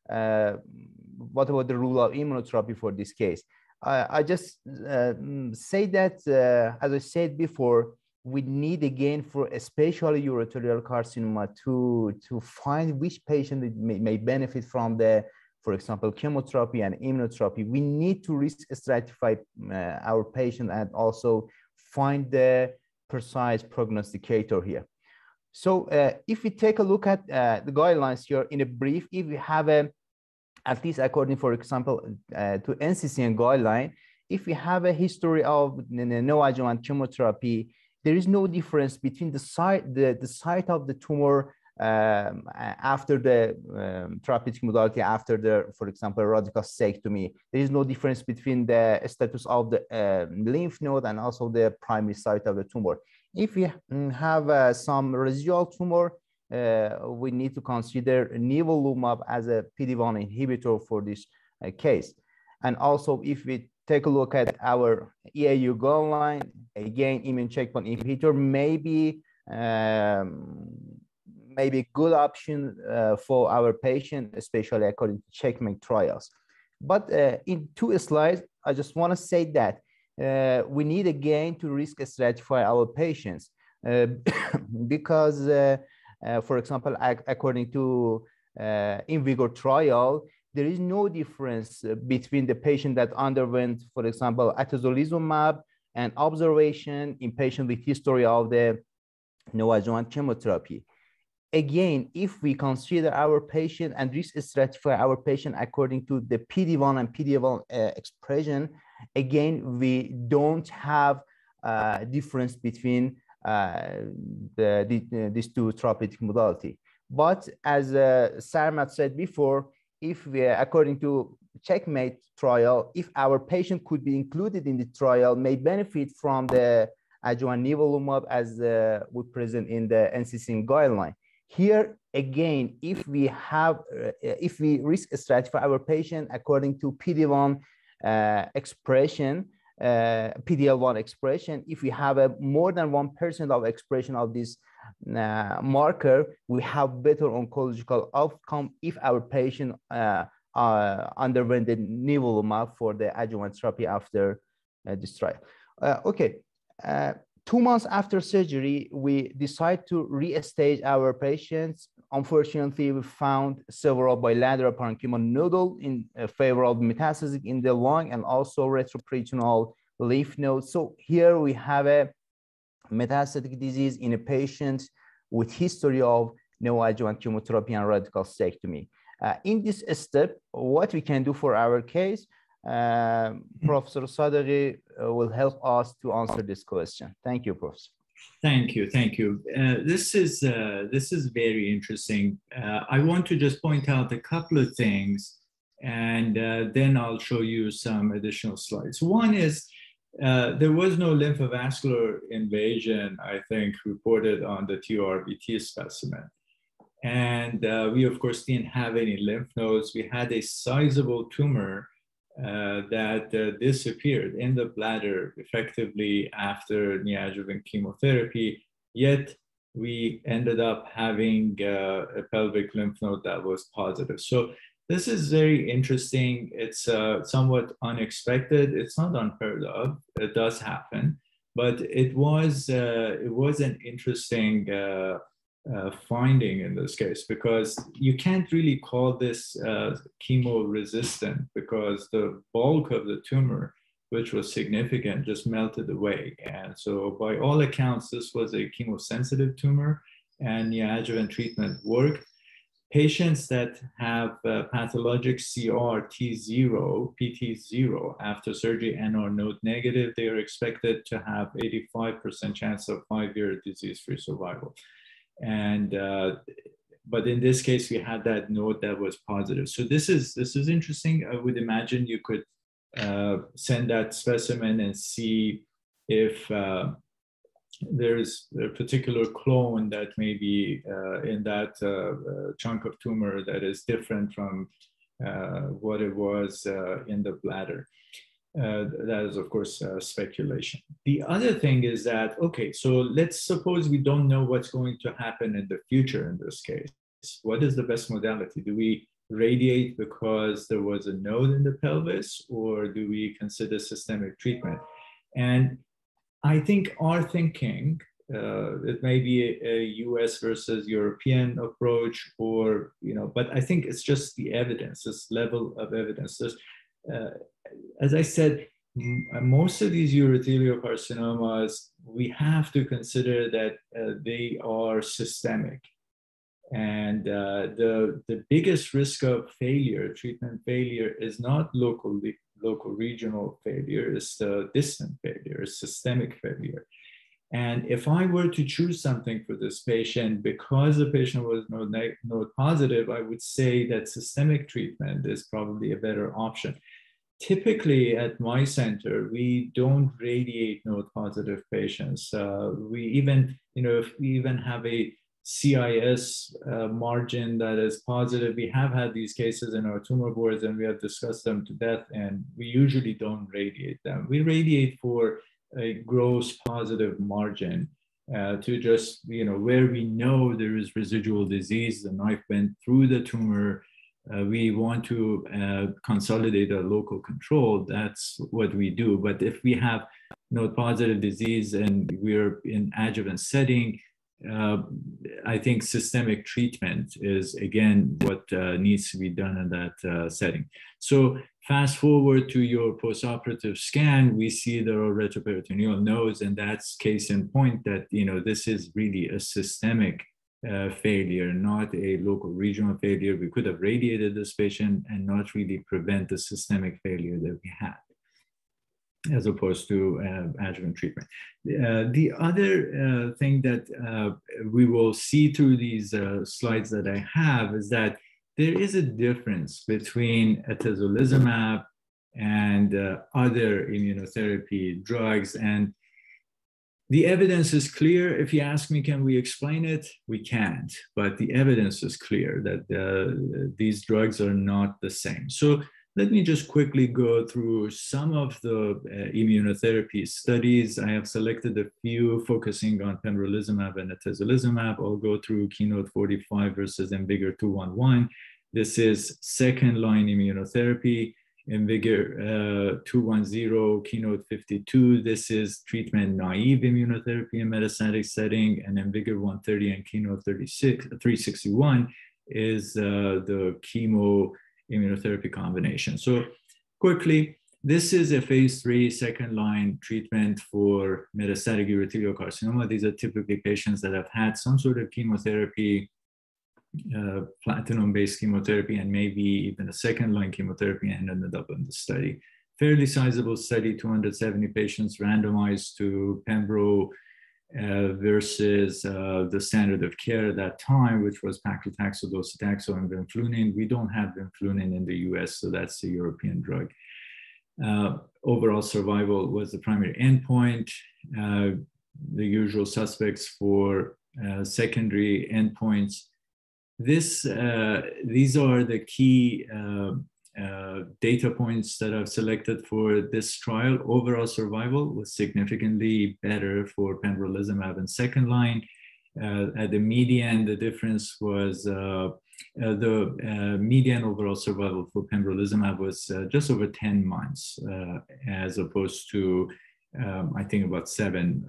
uh, what about the rule of immunotherapy for this case? I just uh, say that, uh, as I said before, we need again for especially urothelial carcinoma to, to find which patient may, may benefit from the for example, chemotherapy and immunotherapy, we need to risk stratify uh, our patient and also find the precise prognosticator here. So uh, if we take a look at uh, the guidelines here in a brief, if we have a, at least according, for example, uh, to NCCN guideline, if we have a history of neoadjuvant chemotherapy, there is no difference between the site, the, the site of the tumor um, after the um, therapeutic modality, after the, for example, radical cystectomy, there is no difference between the status of the uh, lymph node and also the primary site of the tumor. If we mm, have uh, some residual tumor, we need to consider nivolumab as a PD-1 inhibitor for this uh, case. And also, if we take a look at our EAU guideline, again, immune checkpoint inhibitor may be um, maybe a good option uh, for our patient, especially according to checkmate trials. But uh, in two slides, I just want to say that uh, we need again to risk stratify our patients uh, because, uh, uh, for example, according to IMvigor trial, there is no difference between the patient that underwent, for example, atezolizumab and observation in patient with history of the neoadjuvant chemotherapy. Again, if we consider our patient and risk stratify our patient according to the PD-1 and PD-L1 uh, expression, again, we don't have a uh, difference between uh, the, the, these two therapeutic modality. But as uh, Sarmad said before, if we, according to checkmate trial, if our patient could be included in the trial, may benefit from the adjuvant nivolumab as uh, we present in the NCCN guideline. Here again, if we have, uh, if we risk stratify our patient according to PD-1 uh, expression, uh, PD-L1 expression, if we have a more than 1% of expression of this uh, marker, we have better oncological outcome if our patient uh, uh, underwent the nivolumab for the adjuvant therapy after this trial. okay, two months after surgery, we decide to re-stage our patients. Unfortunately, we found several bilateral parenchymal nodule in uh, favor of metastasis in the lung and also retroperitoneal lymph nodes. So here we have a metastatic disease in a patient with history of neoadjuvant chemotherapy and radical cystectomy. Uh, in this step, what we can do for our case, uh, Professor Sadeghi uh, will help us to answer this question. Thank you, Professor. Thank you, thank you. Uh, this is uh, this is very interesting. Uh, I want to just point out a couple of things, and then I'll show you some additional slides. One is uh, there was no lymphovascular invasion, I think, reported on the TURBT specimen. And uh, we, of course, didn't have any lymph nodes. We had a sizable tumor uh, that uh, disappeared in the bladder effectively after neoadjuvant chemotherapy. Yet we ended up having uh, a pelvic lymph node that was positive. So this is very interesting. It's uh, somewhat unexpected. It's not unheard of. It does happen, but it was uh, it was an interesting uh, finding in this case because you can't really call this uh, chemo resistant because the bulk of the tumor, which was significant, just melted away. And so, by all accounts, this was a chemosensitive tumor, and neoadjuvant treatment worked Patients that have uh, pathologic CRT0, PT0 after surgery and are node negative, they are expected to have 85% chance of five-year disease-free survival. And uh, but in this case, we had that note that was positive. So this is this is interesting. I would imagine you could uh, send that specimen and see if uh, there's a particular clone that may be uh, in that uh, uh, chunk of tumor that is different from what it was in the bladder. Uh, that is, of course, speculation. The other thing is that, okay, so let's suppose we don't know what's going to happen in the future in this case. What is the best modality? Do we radiate because there was a node in the pelvis, or do we consider systemic treatment? And I think our thinking, uh, it may be a, a, US versus European approach, or, you know, but I think it's just the evidence, this level of evidence. Uh, as I said, most of these urothelial carcinomas, we have to consider that uh, they are systemic. And uh, the, the biggest risk of failure, treatment failure, is not locally local regional failure, it's the distant failure, it's systemic failure. And if I were to choose something for this patient, because the patient was node, node positive, I would say that systemic treatment is probably a better option. Typically at my center, we don't radiate node positive patients. Uh, we even, you know, if we even have a CIS uh, margin that is positive. We have had these cases in our tumor boards and we have discussed them to death and we usually don't radiate them. We radiate for a gross positive margin uh, to just, you know, where we know there is residual disease, the knife went through the tumor, uh, we want to uh, consolidate our local control, that's what we do. But if we have node positive disease and we're in adjuvant setting, uh, I think systemic treatment is again what uh, needs to be done in that uh, setting. So fast forward to your postoperative scan, we see there are retroperitoneal nodes, and that's case in point that you know this is really a systemic uh, failure, not a local regional failure. We could have radiated this patient and not really prevent the systemic failure that we had as opposed to uh, adjuvant treatment. Uh, the other uh, thing that uh, we will see through these uh, slides that I have is that there is a difference between atezolizumab and other immunotherapy drugs. And the evidence is clear. If you ask me, can we explain it? We can't, but the evidence is clear that these drugs are not the same. So let me just quickly go through some of the uh, immunotherapy studies. I have selected a few focusing on pembrolizumab and atezolizumab. I'll go through Keynote 45 versus IMvigor 211. This is second line immunotherapy. IMvigor uh, 210, Keynote 52. This is treatment naive immunotherapy in metastatic setting. And IMvigor 130 and Keynote 36, 361 is uh, the chemo immunotherapy combination. So quickly, this is a phase three second line treatment for metastatic urothelial carcinoma. These are typically patients that have had some sort of chemotherapy, uh, platinum-based chemotherapy, and maybe even a second line chemotherapy and ended up in the study. Fairly sizable study, 270 patients randomized to Pembro uh, versus uh, the standard of care at that time, which was paclitaxel, docetaxel, and vinflunine. We don't have vinflunine in the US, so that's the European drug. Uh, overall survival was the primary endpoint. Uh, the usual suspects for uh, secondary endpoints. This, uh, these are the key uh, uh, data points that I've selected for this trial. Overall survival was significantly better for pembrolizumab in second line. at the median, the difference was uh, the uh, median overall survival for pembrolizumab was uh, just over 10 months, as opposed to, um, I think, about seven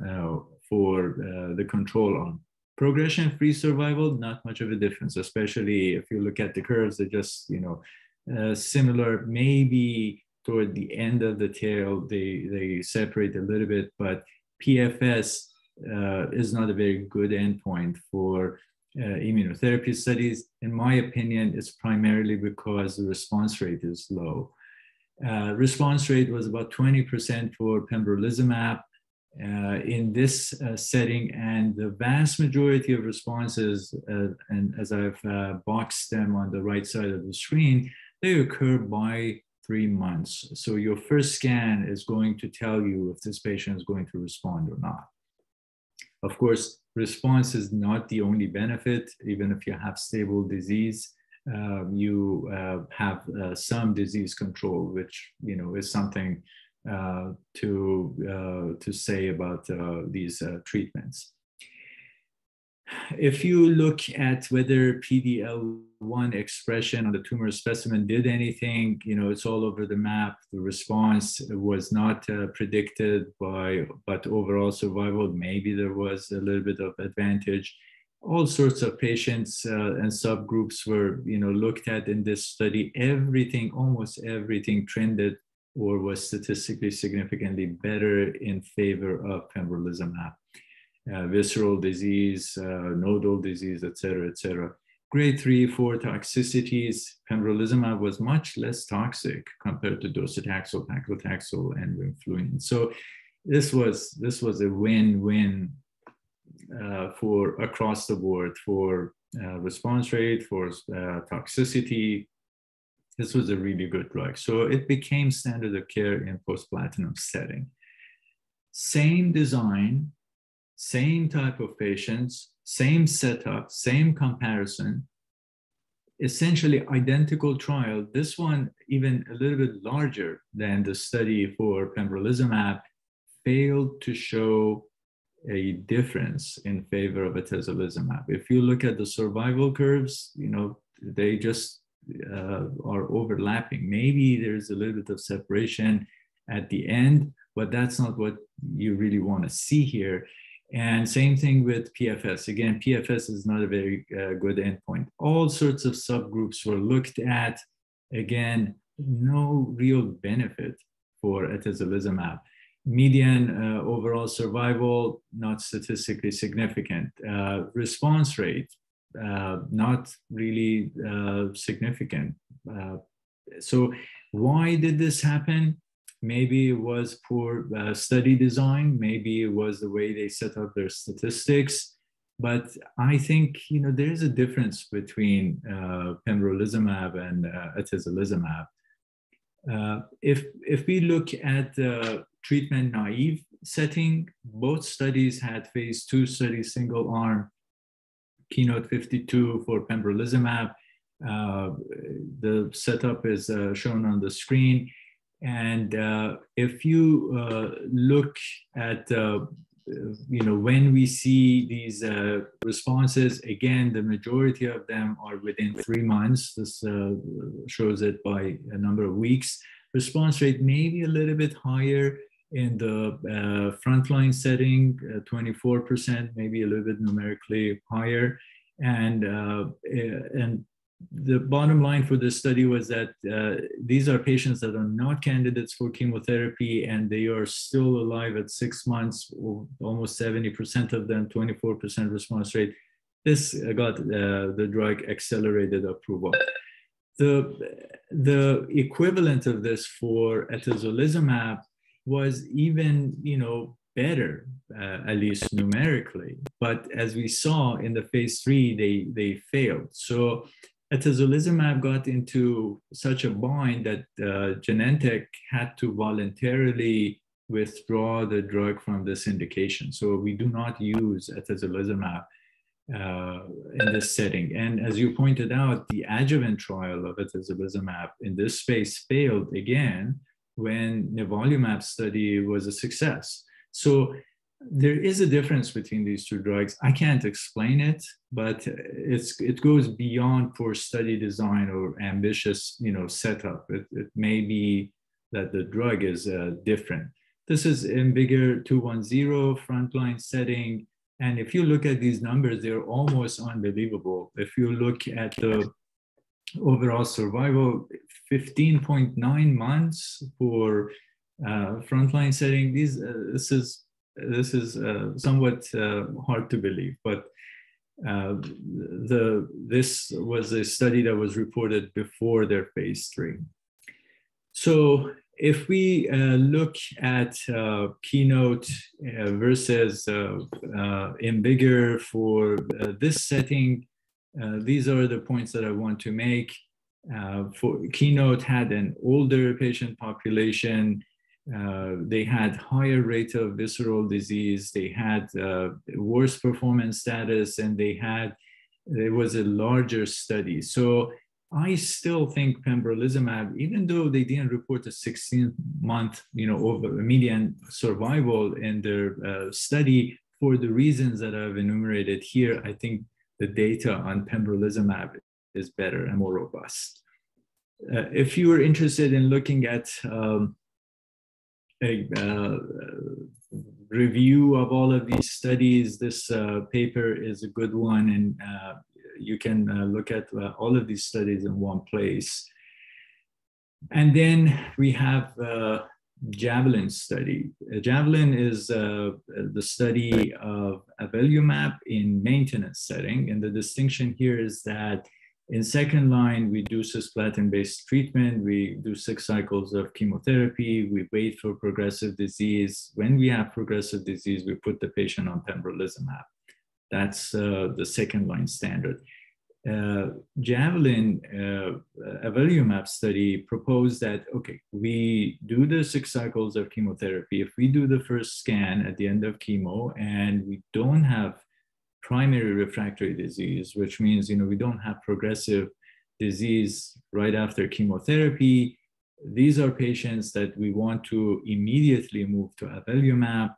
for the control arm. Progression-free survival, not much of a difference, especially if you look at the curves, they're just, you know, similar, maybe toward the end of the tail, they, they separate a little bit, but PFS uh, is not a very good endpoint for uh, immunotherapy studies. In my opinion, it's primarily because the response rate is low. Uh, response rate was about 20% for pembrolizumab uh, in this uh, setting, and the vast majority of responses, uh, and as I've uh, boxed them on the right side of the screen, they occur by three months. So your first scan is going to tell you if this patient is going to respond or not. Of course, response is not the only benefit. Even if you have stable disease, uh, you uh, have uh, some disease control, which you know is something to uh, to say about uh, these treatments if you look at whether PD-L1 expression on the tumor specimen did anything, you know, it's all over the map. The response was not uh, predicted by, but overall survival, maybe there was a little bit of advantage. All sorts of patients uh, and subgroups were, you know, looked at in this study. Everything, almost everything trended or was statistically significantly better in favor of pembrolizumab uh, visceral disease, uh, nodal disease, et cetera, et cetera. Grade three, four toxicities, pembrolizumab was much less toxic compared to docetaxel, paclitaxel, and vinflunine. So this was this was a win-win uh, for across the board for uh, response rate, for uh, toxicity. This was a really good drug. So it became standard of care in post-platinum setting. Same design, same type of patients, same setup, same comparison, essentially identical trial. This one, even a little bit larger than the study for pembrolizumab, failed to show a difference in favor of atezolizumab. If you look at the survival curves, you know, they just uh, are overlapping. Maybe there's a little bit of separation at the end, but that's not what you really want to see here. And same thing with PFS. Again, PFS is not a very uh, good endpoint. All sorts of subgroups were looked at. Again, no real benefit for atezolizumab. Median uh, overall survival, not statistically significant. Uh, response rate, uh, not really uh, significant. Uh, so why did this happen? Maybe it was poor uh, study design. Maybe it was the way they set up their statistics. But I think you know there is a difference between uh, pembrolizumab and atezolizumab. If if we look at the treatment naive setting, both studies had phase two studies, single arm, keynote 52 for pembrolizumab. Uh, the setup is uh, shown on the screen. And uh, if you uh, look at, uh, you know, when we see these uh, responses, again, the majority of them are within three months. This shows it by a number of weeks. Response rate may be a little bit higher in the uh, frontline setting, 24%, maybe a little bit numerically higher. And, and the bottom line for this study was that uh, these are patients that are not candidates for chemotherapy and they are still alive at six months, almost 70% of them, 24% response rate. This got uh, the drug accelerated approval. The, the equivalent of this for atezolizumab was even, you know, better, uh, at least numerically. But as we saw in the phase three, they, they failed. So atezolizumab got into such a bind that uh, Genentech had to voluntarily withdraw the drug from this indication. So we do not use atezolizumab uh, in this setting. And as you pointed out, the adjuvant trial of atezolizumab in this space failed again when nivolumab study was a success. So there is a difference between these two drugs. I can't explain it, but it's it goes beyond for study design or ambitious, you know, setup. It, it may be that the drug is uh, different. This is IMvigor 210 frontline setting. And if you look at these numbers, they're almost unbelievable. If you look at the overall survival, 15.9 months for uh, frontline setting. These uh, this is this is uh, somewhat uh, hard to believe, but uh, the this was a study that was reported before their phase three. So if we uh, look at Keynote versus IMvigor for this setting, these are the points that I want to make. Uh, for Keynote had an older patient population uh, they had higher rate of visceral disease, they had uh, worse performance status, and they had, it was a larger study. So I still think pembrolizumab, even though they didn't report a 16 month, you know, over median survival in their uh, study, for the reasons that I've enumerated here, I think the data on pembrolizumab is better and more robust. Uh, if you are interested in looking at um, a uh, review of all of these studies. This uh, paper is a good one, and uh, you can uh, look at uh, all of these studies in one place. And then we have Javelin study. Javelin is the study of avelumab in maintenance setting, and the distinction here is that in second line, we do cisplatin-based treatment. We do six cycles of chemotherapy. We wait for progressive disease. When we have progressive disease, we put the patient on pembrolizumab. That's uh, the second line standard. Uh, Javelin uh, avelumab study proposed that, okay, we do the six cycles of chemotherapy. If we do the first scan at the end of chemo and we don't have primary refractory disease, which means you know we don't have progressive disease right after chemotherapy. These are patients that we want to immediately move to avelumab.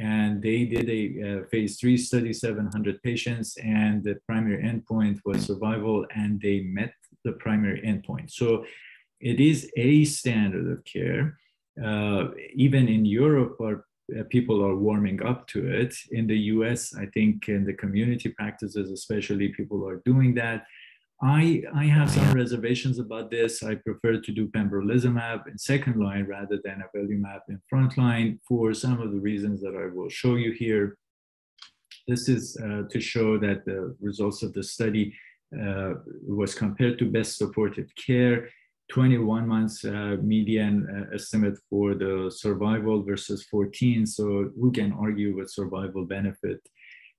And they did a, a phase three study, 700 patients, and the primary endpoint was survival, and they met the primary endpoint. So it is a standard of care. Uh, even in Europe, our uh, people are warming up to it. In the US, I think in the community practices, especially, people are doing that. I, I have some reservations about this. I prefer to do pembrolizumab in second line rather than avelumab in front line for some of the reasons that I will show you here. This is uh, to show that the results of the study uh, was compared to best supportive care 21 months uh, median uh, estimate for the survival versus 14. So who can argue with survival benefit?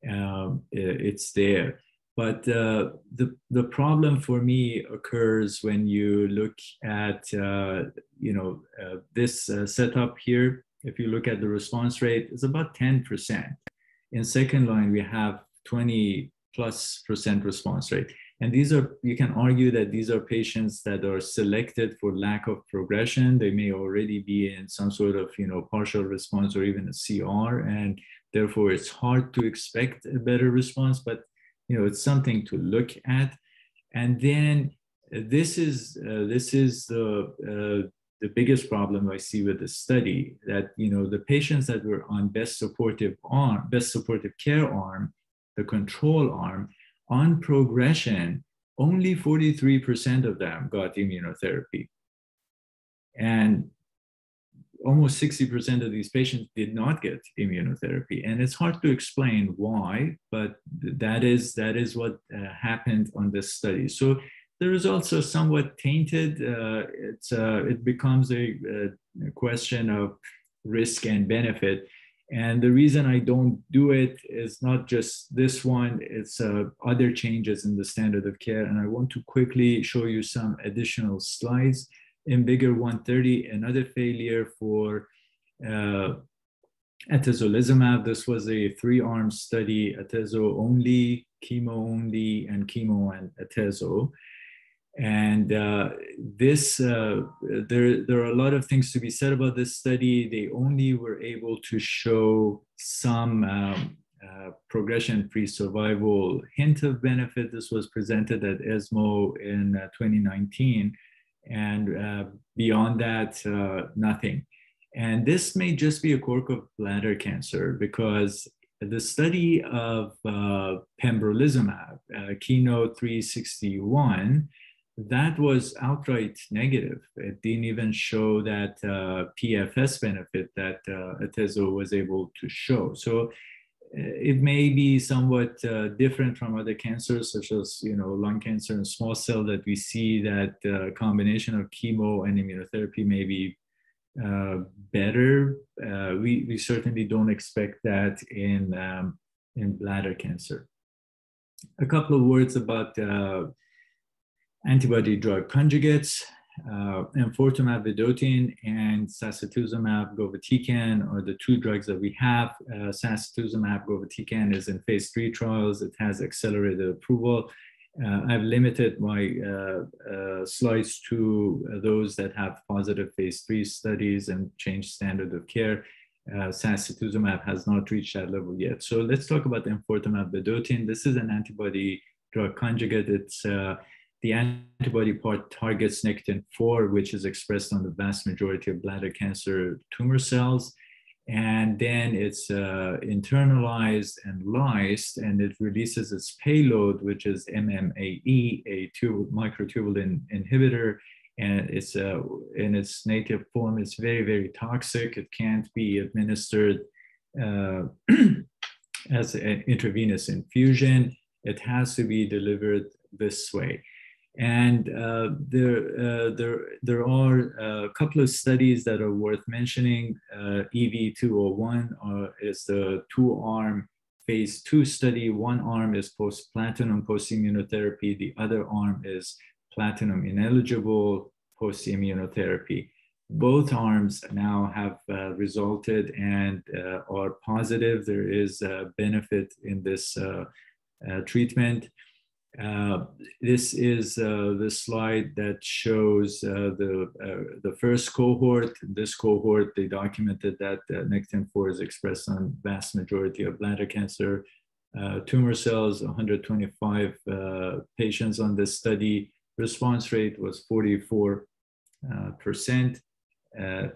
Um, it's there. But uh, the, the problem for me occurs when you look at, uh, you know, uh, this uh, setup here. If you look at the response rate, it's about 10%. In second line, we have 20 plus percent response rate. And these are, you can argue that these are patients that are selected for lack of progression. They may already be in some sort of, you know, partial response or even a CR. And therefore it's hard to expect a better response, but, you know, it's something to look at. And then this is, uh, this is the, uh, the biggest problem I see with the study that, you know, the patients that were on best supportive arm, best supportive care arm, the control arm, on progression, only 43% of them got immunotherapy. And almost 60% of these patients did not get immunotherapy. And it's hard to explain why, but that is, that is what uh, happened on this study. So the results are somewhat tainted. Uh, it's, uh, it becomes a, a, question of risk and benefit. And the reason I don't do it is not just this one, it's uh, other changes in the standard of care. And I want to quickly show you some additional slides IMvigor 130, another failure for uh, atezolizumab. This was a three-arm study, atezo only, chemo only, and chemo and atezo. And uh, this, uh, there, there are a lot of things to be said about this study. They only were able to show some um, uh, progression-free survival hint of benefit. This was presented at ESMO in uh, 2019 and uh, beyond that, uh, nothing. And this may just be a quirk of bladder cancer because the study of uh, pembrolizumab, uh, Keynote 361, that was outright negative. It didn't even show that uh, PFS benefit that uh, Atezo was able to show. So it may be somewhat uh, different from other cancers, such as you know lung cancer and small cell, that we see that uh, combination of chemo and immunotherapy may be uh, better. Uh, we, we certainly don't expect that in um, in bladder cancer. A couple of words about uh, antibody drug conjugates uh, enfortumab vedotin and sacituzumab govitecan are the two drugs that we have. Uh, sacituzumab is in phase three trials. It has accelerated approval. Uh, I've limited my uh, uh, slides to those that have positive phase three studies and changed standard of care. Uh, sacituzumab has not reached that level yet. So let's talk about enfortumab vedotin. This is an antibody drug conjugate. It's uh, the antibody part targets Nectin-4, which is expressed on the vast majority of bladder cancer tumor cells. And then it's uh, internalized and lysed, and it releases its payload, which is MMAE, a microtubule inhibitor. And it's uh, in its native form, it's very, very toxic. It can't be administered uh, as an intravenous infusion. It has to be delivered this way. And uh, there, uh, there, there are a couple of studies that are worth mentioning. Uh, EV201 uh, is the two-arm phase two study. One arm is post-platinum, post-immunotherapy. The other arm is platinum ineligible post-immunotherapy. Both arms now have uh, resulted and uh, are positive. There is a benefit in this treatment. Uh, this is uh, the slide that shows uh, the, uh, the first cohort. This cohort, they documented that uh, Nectin-4 is expressed on vast majority of bladder cancer tumor cells, 125 patients on this study. Response rate was 44%,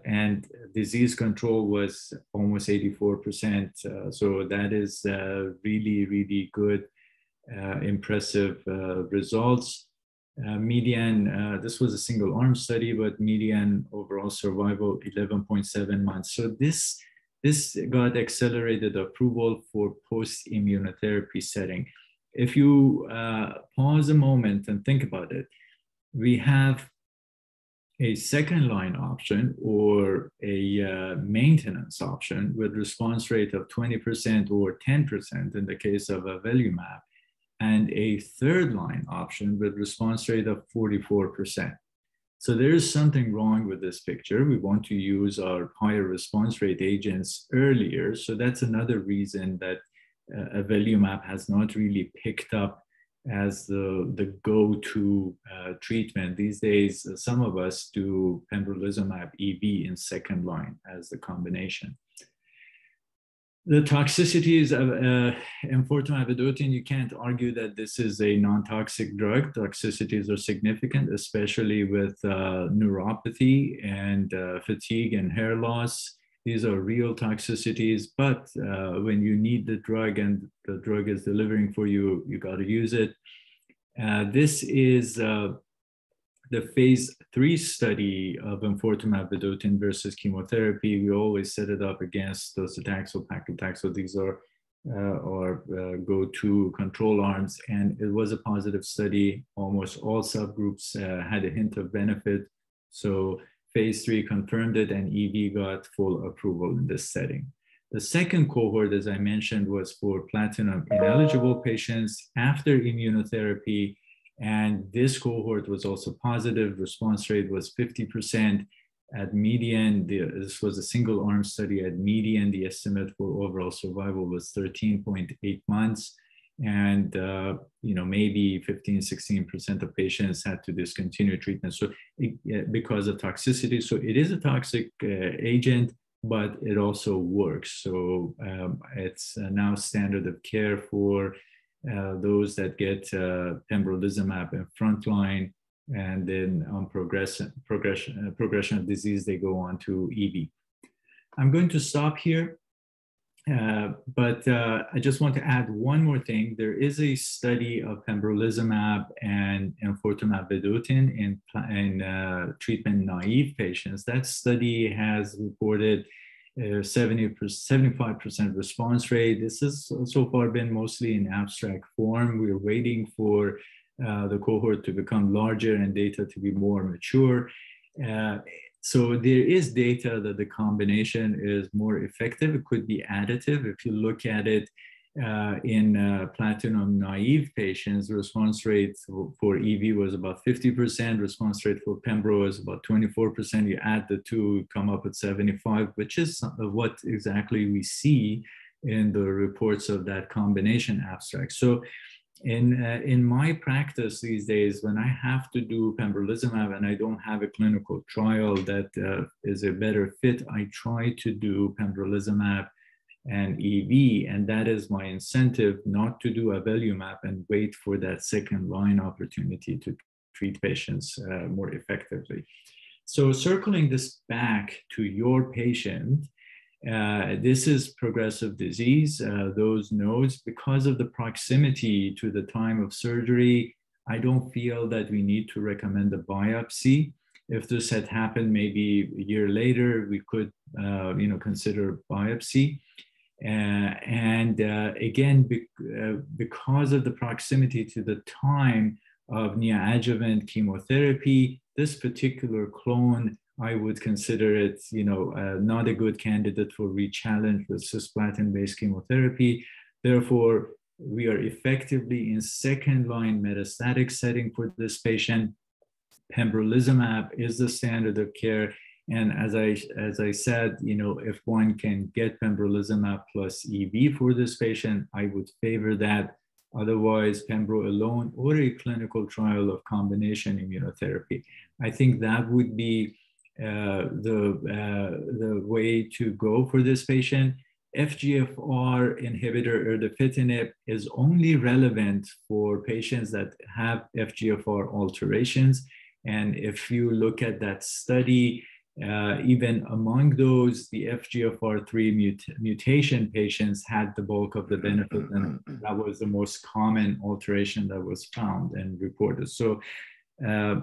and disease control was almost 84%. so that is really, really good impressive uh, results. Uh, median, this was a single arm study, but median overall survival 11.7 months. So this, this got accelerated approval for post immunotherapy setting. If you pause a moment and think about it, we have a second line option or a uh, maintenance option with response rate of 20% or 10% in the case of avelumab and a third line option with response rate of 44%. So there is something wrong with this picture. We want to use our higher response rate agents earlier. So that's another reason that uh, avelumab has not really picked up as the, the go-to uh, treatment. These days, some of us do pembrolizumab EV in second line as the combination. The toxicities of uh, enfortumab vedotin, you can't argue that this is a non-toxic drug. Toxicities are significant, especially with uh, neuropathy and uh, fatigue and hair loss. These are real toxicities, but uh, when you need the drug and the drug is delivering for you, you got to use it. Uh, this is uh, the phase three study of enfortumab vedotin versus chemotherapy. We always set it up against docetaxel, paclitaxel. These are uh, or uh, go-to control arms, and it was a positive study. Almost all subgroups uh, had a hint of benefit. So phase three confirmed it, and EV got full approval in this setting. The second cohort, as I mentioned, was for platinum ineligible patients after immunotherapy. And this cohort was also positive. Response rate was 50%. At median, the, this was a single arm study. At median, the estimate for overall survival was 13.8 months. And, uh, you know, maybe 15, 16% of patients had to discontinue treatment. So it, because of toxicity. So it is a toxic uh, agent but it also works. So um, it's now standard of care for those that get uh, pembrolizumab in frontline, and then on progression, progression, uh, progression of disease, they go on to EV. I'm going to stop here, uh, but uh, I just want to add one more thing. There is a study of pembrolizumab and enfortumab vedotin in, in treatment naive patients. That study has reported uh, 70 75% response rate. This has so far been mostly in abstract form. We're waiting for uh, the cohort to become larger and data to be more mature. Uh, so there is data that the combination is more effective. It could be additive. If you look at it uh, in uh, platinum naive patients, response rate for EV was about 50%, response rate for Pembro was about 24%. You add the two, come up with 75, which is what exactly we see in the reports of that combination abstract. So in, uh, in my practice these days, when I have to do pembrolizumab and I don't have a clinical trial that uh, is a better fit, I try to do pembrolizumab and EV, and that is my incentive not to do avelumab and wait for that second line opportunity to treat patients uh, more effectively. So circling this back to your patient, uh, this is progressive disease. Uh, those nodes, because of the proximity to the time of surgery, I don't feel that we need to recommend a biopsy. If this had happened maybe a year later, we could, uh, you know, consider biopsy. Uh, and uh, again, be, uh, because of the proximity to the time of neoadjuvant chemotherapy, this particular clone, I would consider it, you know, uh, not a good candidate for rechallenge with cisplatin-based chemotherapy. Therefore, we are effectively in second-line metastatic setting for this patient. Pembrolizumab is the standard of care and as I, as I said, you know, if one can get pembrolizumab plus EV for this patient, I would favor that. Otherwise, pembro alone or a clinical trial of combination immunotherapy. I think that would be uh, the, uh, the way to go for this patient. FGFR inhibitor erdafitinib is only relevant for patients that have FGFR alterations. And if you look at that study, uh, even among those, the FGFR3 mut- mutation patients had the bulk of the benefit, and that was the most common alteration that was found and reported. So, uh,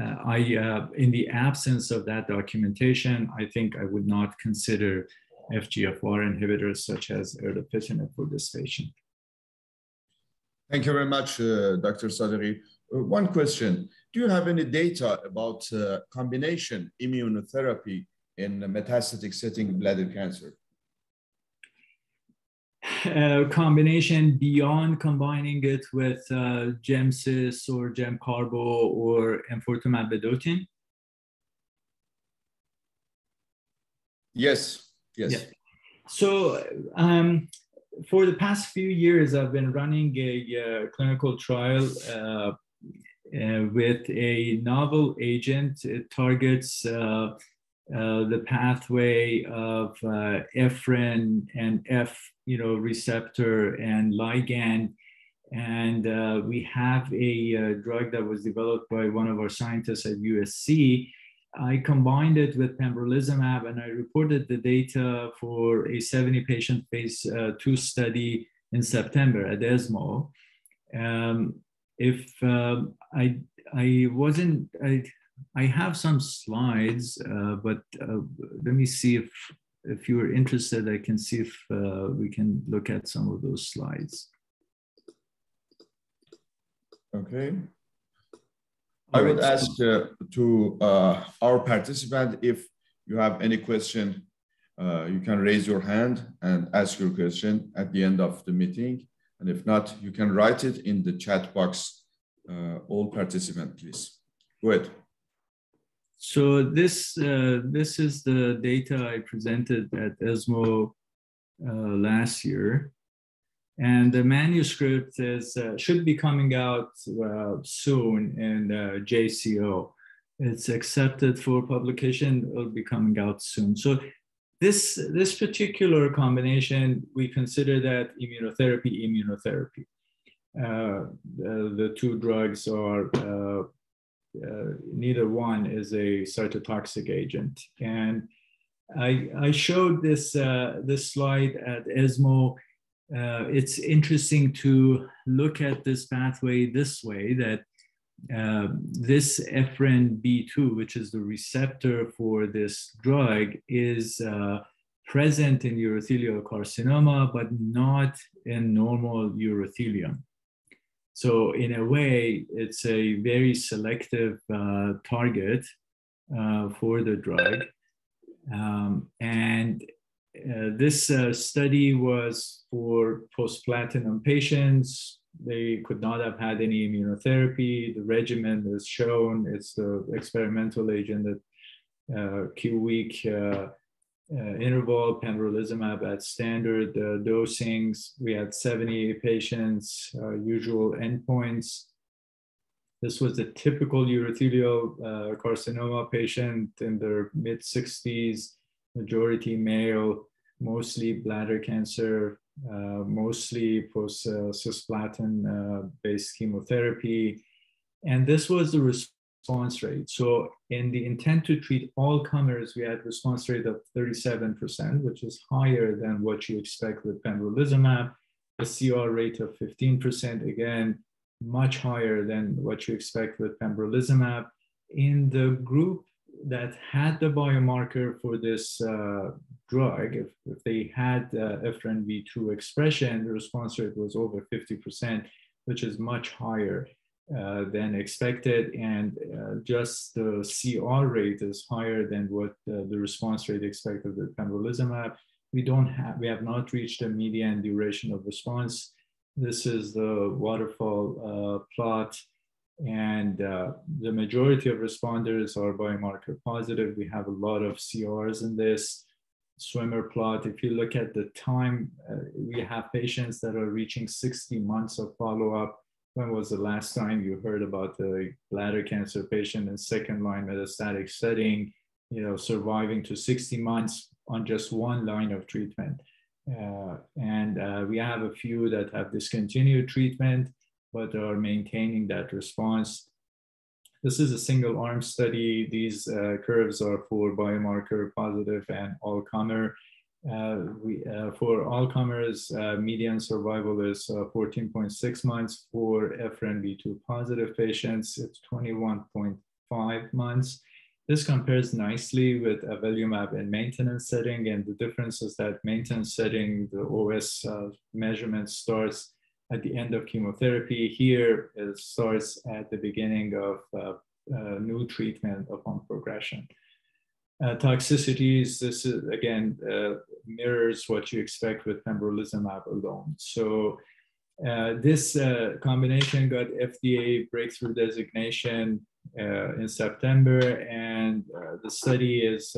uh, I, uh, in the absence of that documentation, I think I would not consider FGFR inhibitors such as erdafitinib for this patient. Thank you very much, uh, Dr. Sadeghi. Uh, one question do you have any data about uh, combination immunotherapy in metastatic setting bladder cancer? Uh, combination beyond combining it with uh, GemCis or GemCarbo or enfortumab vedotin? Yes, yes. Yeah. So um, for the past few years, I've been running a, a uh, clinical trial uh, uh, with a novel agent. It targets uh, uh, the pathway of ephrin and Eph, you know, receptor and ligand. And uh, we have a uh, drug that was developed by one of our scientists at USC. I combined it with pembrolizumab and I reported the data for a 70 patient phase uh, two study in September at ESMO. Um, if um, I I wasn't I I have some slides, uh, but uh, let me see if if you're interested, I can see if uh, we can look at some of those slides. Okay. I would ask uh, to uh, our participant if you have any question, uh, you can raise your hand and ask your question at the end of the meeting. And if not, you can write it in the chat box. Uh, all participants, please. Go ahead. So this uh, this is the data I presented at ESMO uh, last year, and the manuscript is uh, should be coming out uh, soon in JCO. It's accepted for publication. It'll be coming out soon. So this this particular combination we consider that immunotherapy immunotherapy. Uh, the, the, two drugs are uh, neither one is a cytotoxic agent. And I, I showed this, uh, this slide at ESMO. Uh, it's interesting to look at this pathway this way that uh, this ephrin B2, which is the receptor for this drug, is uh, present in urothelial carcinoma, but not in normal urothelium. So in a way, it's a very selective uh, target uh, for the drug. Um, and uh, this study was for post-platinum patients. They could not have had any immunotherapy. The regimen is shown. It's the experimental agent that uh, Q-week uh, uh, interval pembrolizumab at standard uh, dosings. We had 70 patients, uh, usual endpoints. This was a typical urothelial uh, carcinoma patient in their mid 60s, majority male, mostly bladder cancer, mostly post uh, cisplatin based chemotherapy. And this was the response response rate. So in the intent to treat all comers, we had response rate of 37%, which is higher than what you expect with pembrolizumab. A CR rate of 15%, again, much higher than what you expect with pembrolizumab. In the group that had the biomarker for this uh, drug, if, if, they had uh, ephrin B2 expression, the response rate was over 50%, which is much higher uh, than expected, and uh, just the CR rate is higher than what the response rate expected with pembrolizumab. We don't have, we have not reached a median duration of response. This is the waterfall uh, plot, and uh, the majority of responders are biomarker positive. We have a lot of CRs in this swimmer plot. If you look at the time, we have patients that are reaching 60 months of follow-up when was the last time you heard about the bladder cancer patient in second line metastatic setting, you know, surviving to 60 months on just one line of treatment? Uh, and uh, we have a few that have discontinued treatment, but are maintaining that response. This is a single arm study. These uh, curves are for biomarker positive and all comer. Uh, we, uh, for all comers, uh, median survival is 14.6 months. For ephrin B2 positive patients, it's 21.5 months. This compares nicely with avelumab in maintenance setting, and the difference is that maintenance setting, the OS uh, measurement starts at the end of chemotherapy. Here, it starts at the beginning of uh, uh, new treatment upon progression. Uh, toxicities, this is again uh, mirrors what you expect with pembrolizumab alone. So uh, this uh, combination got FDA breakthrough designation in September, and the study is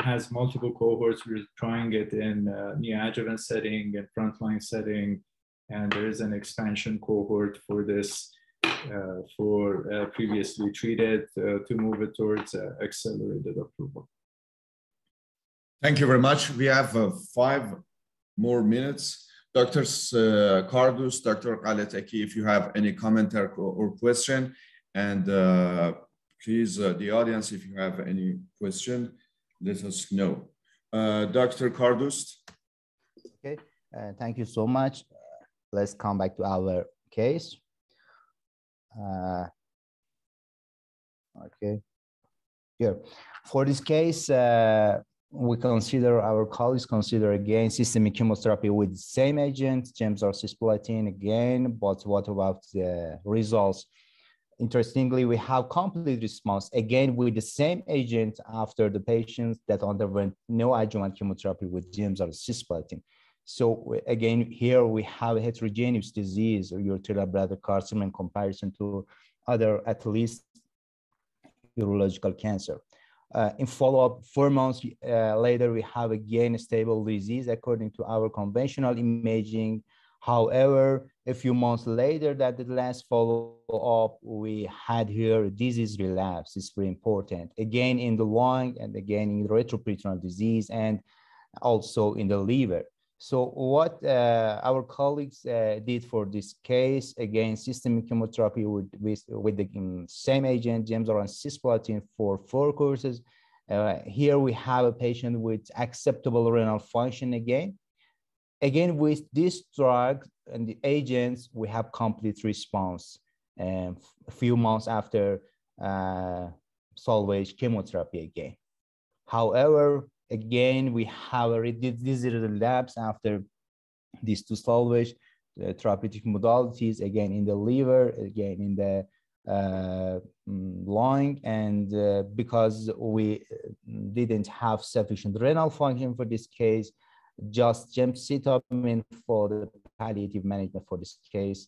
has multiple cohorts. We're trying it in neoadjuvant setting and frontline setting, and there is an expansion cohort for this uh, for uh, previously treated uh, to move it towards accelerated approval. Thank you very much. We have five more minutes. Dr. Uh, Kardoust, Dr. Ghaletaki, if you have any comment or, or question, and uh, please, uh, the audience, if you have any question, let us know. Dr. Kardoust. Okay, thank you so much. Let's come back to our case. uh, okay, here. For this case, uh, we consider, our colleagues consider again systemic chemotherapy with the same agent, Gemzar cisplatin again, but what about the results? Interestingly, we have complete response again with the same agent after the patients that underwent neoadjuvant chemotherapy with Gemzar cisplatin. So again, here we have a heterogeneous disease or urothelial bladder carcinoma in comparison to other at least urological cancer. Uh, in follow-up, four months uh, later, we have again a stable disease according to our conventional imaging. However, a few months later that the last follow-up, we had here disease relapse. It's very important. Again, in the lung and again in the retroperitoneal disease and also in the liver. So what uh, our colleagues uh, did for this case, again, systemic chemotherapy with, with, with the um, same agent, Gemzar and cisplatin for four courses. Uh, here we have a patient with acceptable renal function again. Again, with this drug and the agents, we have complete response um, a few months after uh, salvage chemotherapy again. However, Again, we have a already visited labs after these two salvage the therapeutic modalities, again in the liver, again in the uh, mm, lung, and uh, because we didn't have sufficient renal function for this case, just gemcitabine for the palliative management for this case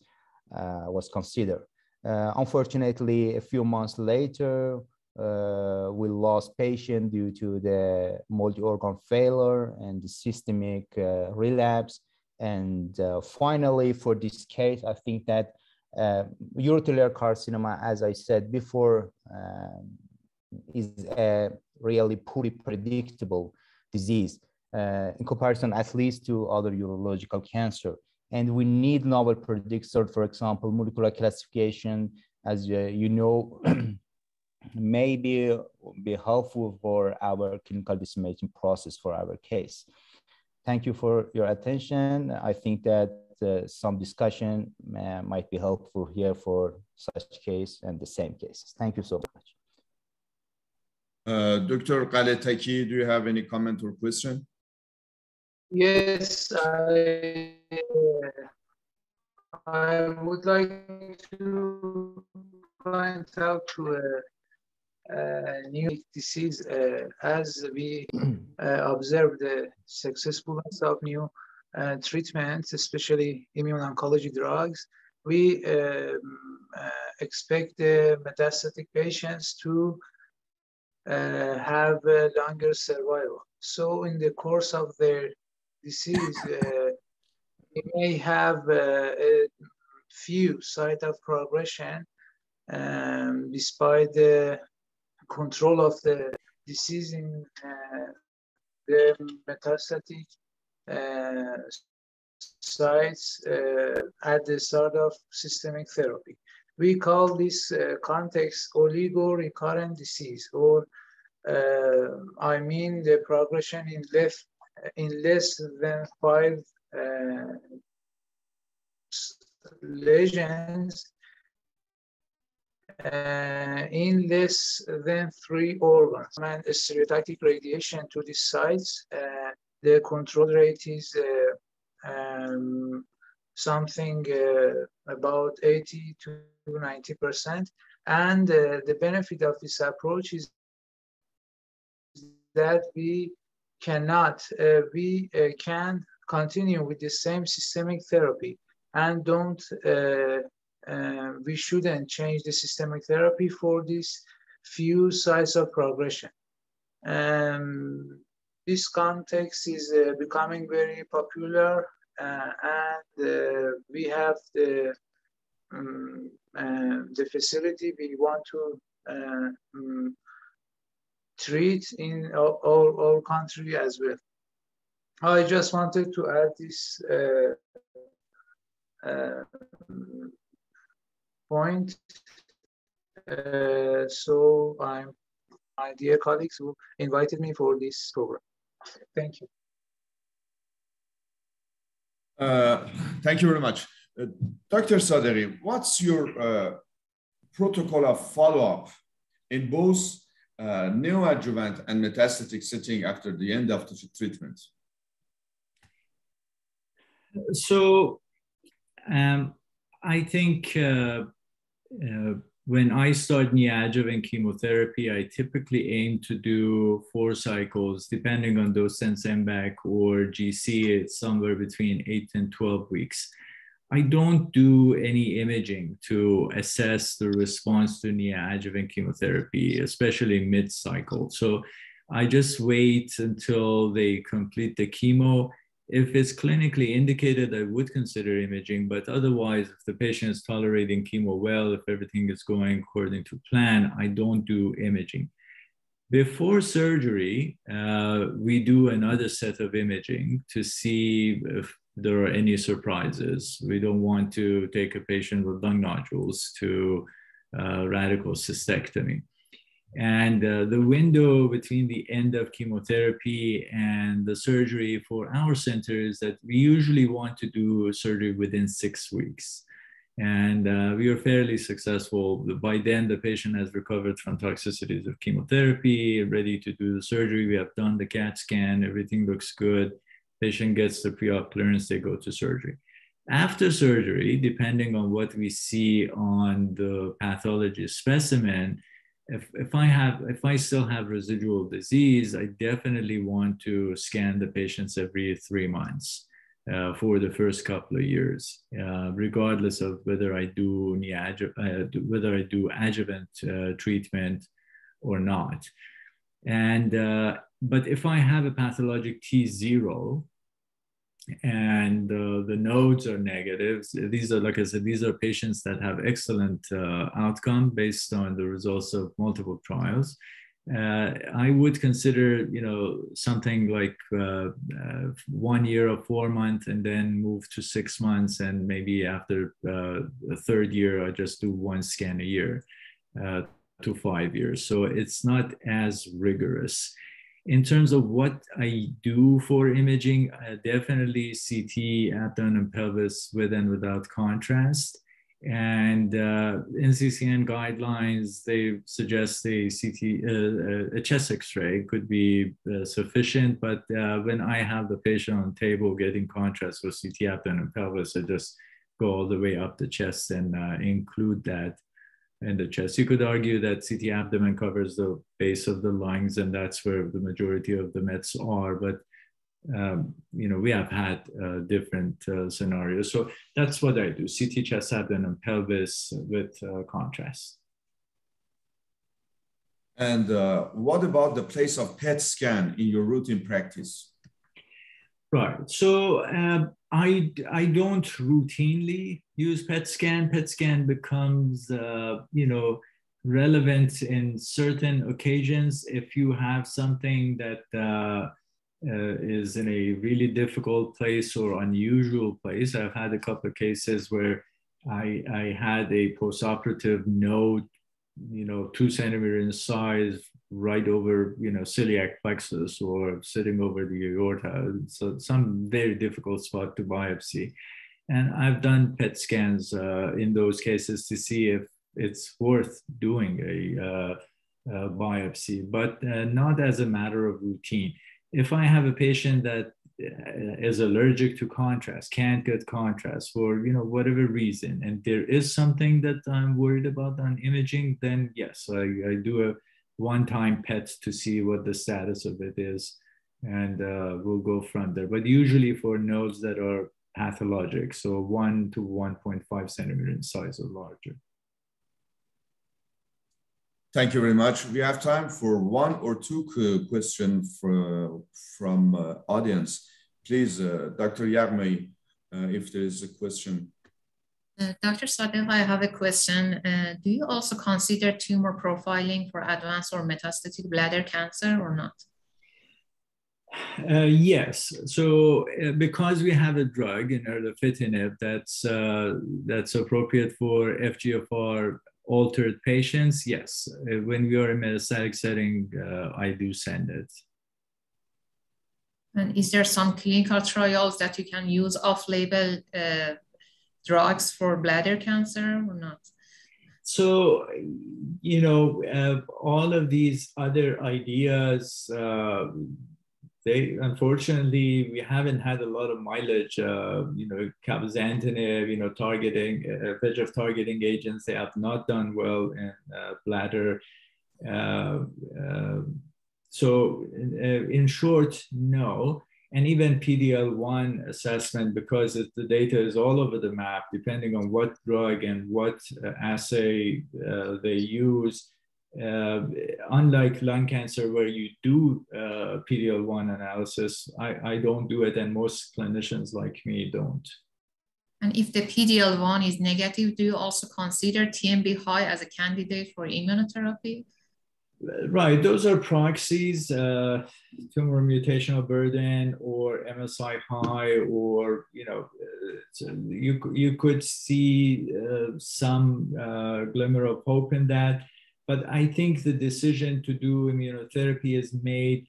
uh, was considered. Uh, unfortunately, a few months later, uh, we lost patient due to the multi-organ failure and the systemic uh, relapse. And uh, finally, for this case, I think that uh, urothelial carcinoma, as I said before, um, is a really poorly predictable disease uh, in comparison at least to other urological cancer. And we need novel predictors, for example, molecular classification, as uh, you know, maybe be helpful for our clinical decision process for our case. Thank you for your attention. I think that uh, some discussion uh, might be helpful here for such case and the same cases. Thank you so much. Uh, Dr. Ghaletaki, do you have any comment or question? Yes, I, I would like to point out to uh, new disease uh, as we uh, observe the successfulness of new treatments, especially immune oncology drugs, we um, expect the metastatic patients to uh, have longer survival. So in the course of their disease, uh, we may have uh, a few site of progression um, despite the control of the disease in uh, the metastatic uh, sites uh, at the start of systemic therapy. We call this context oligo-recurrent disease, or I mean the progression in less, in less than five lesions uh, in less than three organs. And stereotactic radiation to these sites, uh, the control rate is uh, um, something uh, about 80 to 90%. And uh, the benefit of this approach is that we cannot, uh, we can continue with the same systemic therapy and don't uh, we shouldn't change the systemic therapy for these few sites of progression. Um, this context is uh, becoming very popular uh, and uh, we have the, um, the facility we want to um, treat in our, our, our, country as well. I just wanted to add this point. Uh, so I'm my dear colleagues who invited me for this program. Thank you. Uh, thank you very much. Uh, Dr. Sadeghi, what's your uh, protocol of follow-up in both uh, neoadjuvant and metastatic setting after the end of the treatment? So um, I think uh, uh, when I start neoadjuvant chemotherapy, I typically aim to do four cycles, depending on dose and MVAC or GC, it's somewhere between eight and 12 weeks. I don't do any imaging to assess the response to neoadjuvant chemotherapy, especially mid cycle. So I just wait until they complete the chemo if it's clinically indicated, I would consider imaging, but otherwise, if the patient is tolerating chemo well, if everything is going according to plan, I don't do imaging. Before surgery, uh, we do another set of imaging to see if there are any surprises. We don't want to take a patient with lung nodules to uh, radical cystectomy. And uh, the window between the end of chemotherapy and the surgery for our center is that we usually want to do surgery within six weeks. And uh, we are fairly successful. By then, the patient has recovered from toxicities of chemotherapy, ready to do the surgery. We have done the CAT scan, everything looks good. Patient gets the pre-op clearance, they go to surgery. After surgery, depending on what we see on the pathology specimen, if, if I have if I still have residual disease, I definitely want to scan the patients every three months uh, for the first couple of years, uh, regardless of whether I do uh, whether I do adjuvant uh, treatment or not. And uh, but if I have a pathologic T zero, and uh, the nodes are negatives. These are, like I said, these are patients that have excellent uh, outcome based on the results of multiple trials. Uh, I would consider, you know, something like uh, uh, one year or four months, and then move to six months, and maybe after uh, the third year, I just do one scan a year to five years. So it's not as rigorous in terms of what I do for imaging, uh, definitely CT, abdomen, and pelvis with and without contrast. And uh, NCCN guidelines, they suggest a CT, uh, a chest X-ray could be uh, sufficient. But uh, when I have the patient on the table getting contrast with CT, abdomen, and pelvis, I just go all the way up the chest and uh, include that in the chest. You could argue that CT abdomen covers the base of the lungs, and that's where the majority of the Mets are. But um, you know, we have had uh, different uh, scenarios. So that's what I do: CT chest, abdomen, and pelvis with uh, contrast. And uh, what about the place of PET scan in your routine practice? Right. So um, I, I don't routinely use PET scan. PET scan becomes, uh, you know, relevant in certain occasions if you have something that uh, uh, is in a really difficult place or unusual place. I've had a couple of cases where I, I had a postoperative node, you know, two centimeter in size, right over, you know, celiac plexus or sitting over the aorta. So some very difficult spot to biopsy. And I've done PET scans uh, in those cases to see if it's worth doing a, uh, a biopsy, but uh, not as a matter of routine. If I have a patient that uh, allergic to contrast, can't get contrast for you know whatever reason, and there is something that I'm worried about on imaging, then yes, I, I do a one-time PETs to see what the status of it is, and uh, we'll go from there. But usually for nodes that are pathologic, so one to 1.5 centimeter in size or larger. Thank you very much. We have time for one or two questions from, from uh, audience. Please, uh, Dr. Yaghmaie, uh, if there is a question. Uh, Dr. Sadegh, I have a question. Uh, do you also consider tumor profiling for advanced or metastatic bladder cancer or not? Uh, yes. So uh, because we have a drug in erdafitinib that's uh, that's appropriate for FGFR altered patients, yes. When we are in metastatic setting, I do send it. And is there some clinical trials that you can use off-label drugs for bladder cancer or not? so, you know, uh, all of these other ideas, uh, they unfortunately we haven't had a lot of mileage. Uh, you know, cabozantinib, you know, targeting uh, VEGF targeting agents, they have not done well in uh, bladder. Uh, uh, so, in, uh, in short, no and even PDL1 assessment because it, the data is all over the map, depending on what drug and what uh, assay uh, they use. Uh, unlike lung cancer, where you do uh, PDL1 analysis, I, I don't do it, and most clinicians like me don't. And if the PDL1 is negative, do you also consider TMB high as a candidate for immunotherapy? Right, those are proxies, uh, tumor mutational burden or MSI high, or you know, uh, you you could see uh, some uh, glimmer of hope in that. But I think the decision to do immunotherapy is made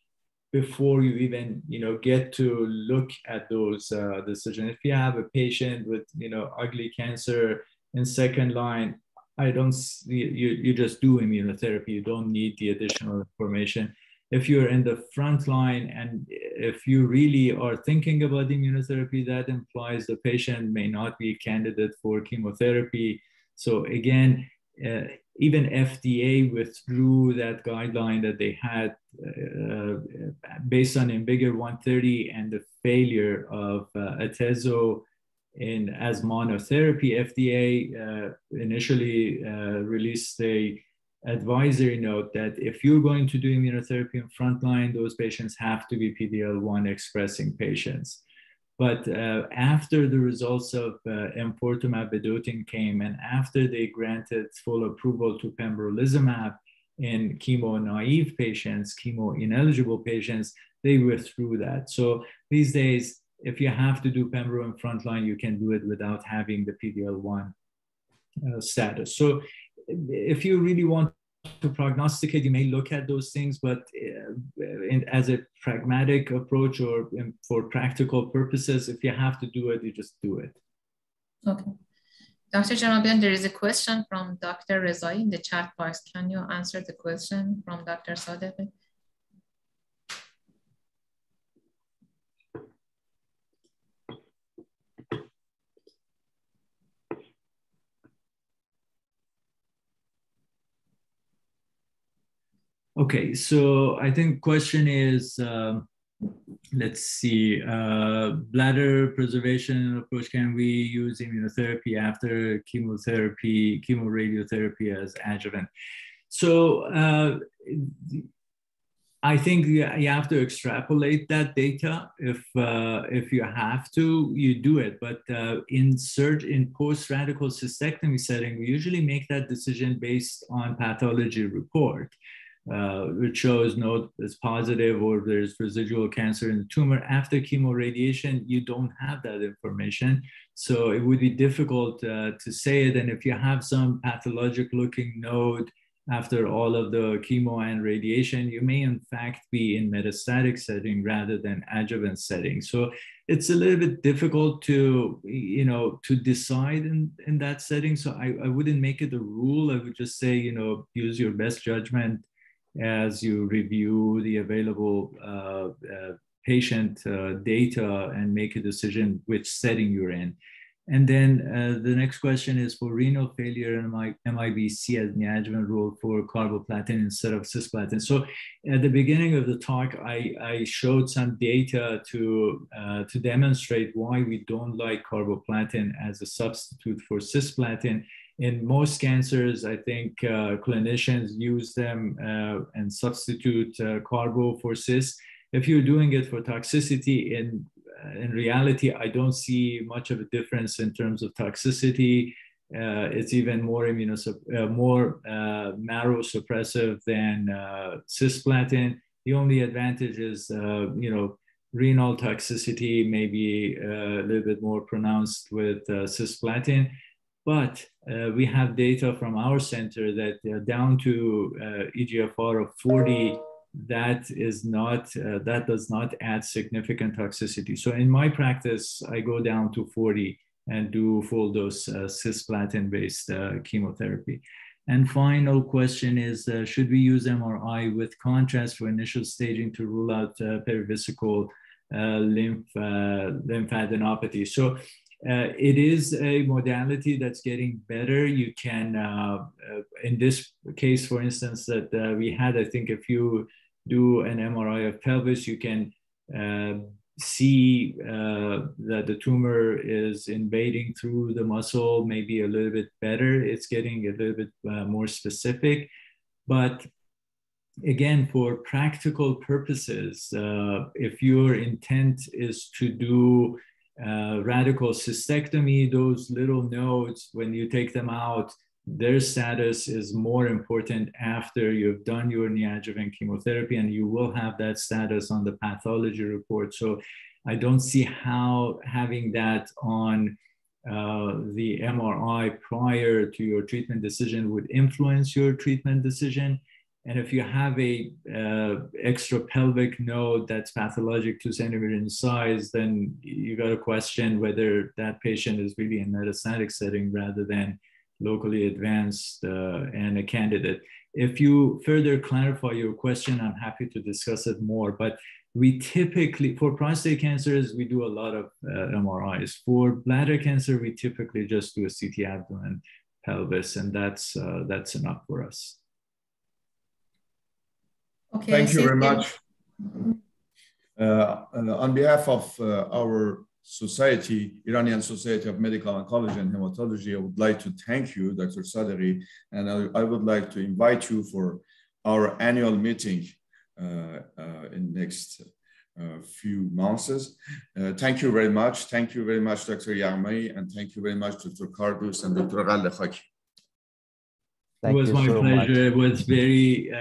before you even you know get to look at those uh, decisions. If you have a patient with you know ugly cancer in second line, I don't, you, you just do immunotherapy. You don't need the additional information. If you're in the front line and if you really are thinking about immunotherapy, that implies the patient may not be a candidate for chemotherapy. So again, uh, even FDA withdrew that guideline that they had uh, based on IMvigor 130 and the failure of uh, Atezo in as monotherapy, FDA uh, initially uh, released a advisory note that if you're going to do immunotherapy in frontline, those patients have to be PD-L1 expressing patients. But uh, after the results of uh, vedotin came and after they granted full approval to pembrolizumab in chemo-naive patients, chemo-ineligible patients, they withdrew that. So these days, if you have to do pembro in frontline, you can do it without having the PDL1 uh, status. So if you really want to prognosticate, you may look at those things, but uh, in, as a pragmatic approach or in, for practical purposes, if you have to do it, you just do it. Okay. Dr. Janabian, there is a question from Dr. Rezai in the chat box. Can you answer the question from Dr. Sadeghi? Okay, so I think question is, uh, let's see, uh, bladder preservation approach, can we use immunotherapy after chemotherapy, chemoradiotherapy as adjuvant? So uh, I think you have to extrapolate that data. If uh, if you have to, you do it. But uh, in surge in post radical cystectomy setting, we usually make that decision based on pathology report uh, which shows no it's positive or there's residual cancer in the tumor after chemoradiation you don't have that information. So it would be difficult uh, to say it. And if you have some pathologic looking node after all of the chemo and radiation you may in fact be in metastatic setting rather than adjuvant setting. So it's a little bit difficult to you know to decide in in that setting. So i, I wouldn't make it a rule. I would just say you know use your best judgment as you review the available uh, uh, patient uh, data and make a decision which setting you're in. And then uh, the next question is for renal failure and my MIBC as neoadjuvant role for carboplatin instead of cisplatin. So at the beginning of the talk, I, I showed some data to, to demonstrate why we don't like carboplatin as a substitute for cisplatin in most cancers, I think uh, clinicians use them uh, and substitute uh, carbo for cis. If you're doing it for toxicity, in uh, in reality, I don't see much of a difference in terms of toxicity. Uh, it's even more immunosupp- uh, more marrow suppressive than cisplatin. The only advantage is, you know, renal toxicity may be a little bit more pronounced with cisplatin but uh, we have data from our center that uh, down to uh, EGFR of 40, that is not, uh, that does not add significant toxicity. So in my practice, I go down to 40 and do full dose uh, cisplatin based uh, chemotherapy. And final question is, should we use MRI with contrast for initial staging to rule out perivesical lymph, lymphadenopathy? So uh, it is a modality that's getting better. You can, uh, in this case, for instance, that we had, I think if you do an MRI of pelvis, you can see uh, that the tumor is invading through the muscle maybe a little bit better. It's getting a little bit uh, more specific. But again, for practical purposes, uh, if your intent is to do uh, radical cystectomy, those little nodes, when you take them out, their status is more important after you've done your neoadjuvant chemotherapy and you will have that status on the pathology report. So I don't see how having that on uh, the MRI prior to your treatment decision would influence your treatment decision. And if you have a uh, extra pelvic node that's pathologic two centimeter in size, then you got to question whether that patient is really in metastatic setting rather than locally advanced uh, and a candidate. If you further clarify your question, I'm happy to discuss it more. But we typically, for prostate cancers, we do a lot of uh, MRIs. For bladder cancer, we typically just do a CT abdomen pelvis, and that's, uh, that's enough for us. Okay, Thank you very much. Uh, uh, on behalf of uh, our Society, Iranian Society of Medical Oncology and Hematology, I would like to thank you, Dr. Sadeghi, and I, I would like to invite you for our annual meeting uh, uh, in next uh, few months. thank you very much. Thank you very much, Dr. Yaghmaie, and thank you very much, Dr. Kardoust and Dr. Ghaletaki. It was my so pleasure. Much. It was very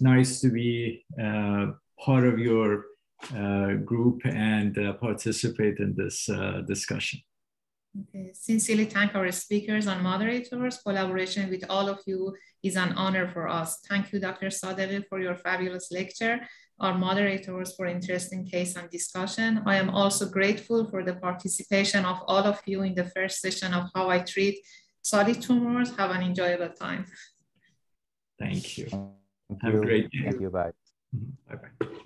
nice to be part of your uh, group and uh, participate in this uh, discussion. Okay. Sincerely thank our speakers and moderators. Collaboration with all of you is an honor for us. Thank you, Dr. Sadeghi, for your fabulous lecture, our moderators for interesting case and discussion. I am also grateful for the participation of all of you in the first session of how I treat solid tumors. Have an enjoyable time. Thank you. Thank Have you. a great day. Thank you. Bye. Mm-hmm. Bye-bye.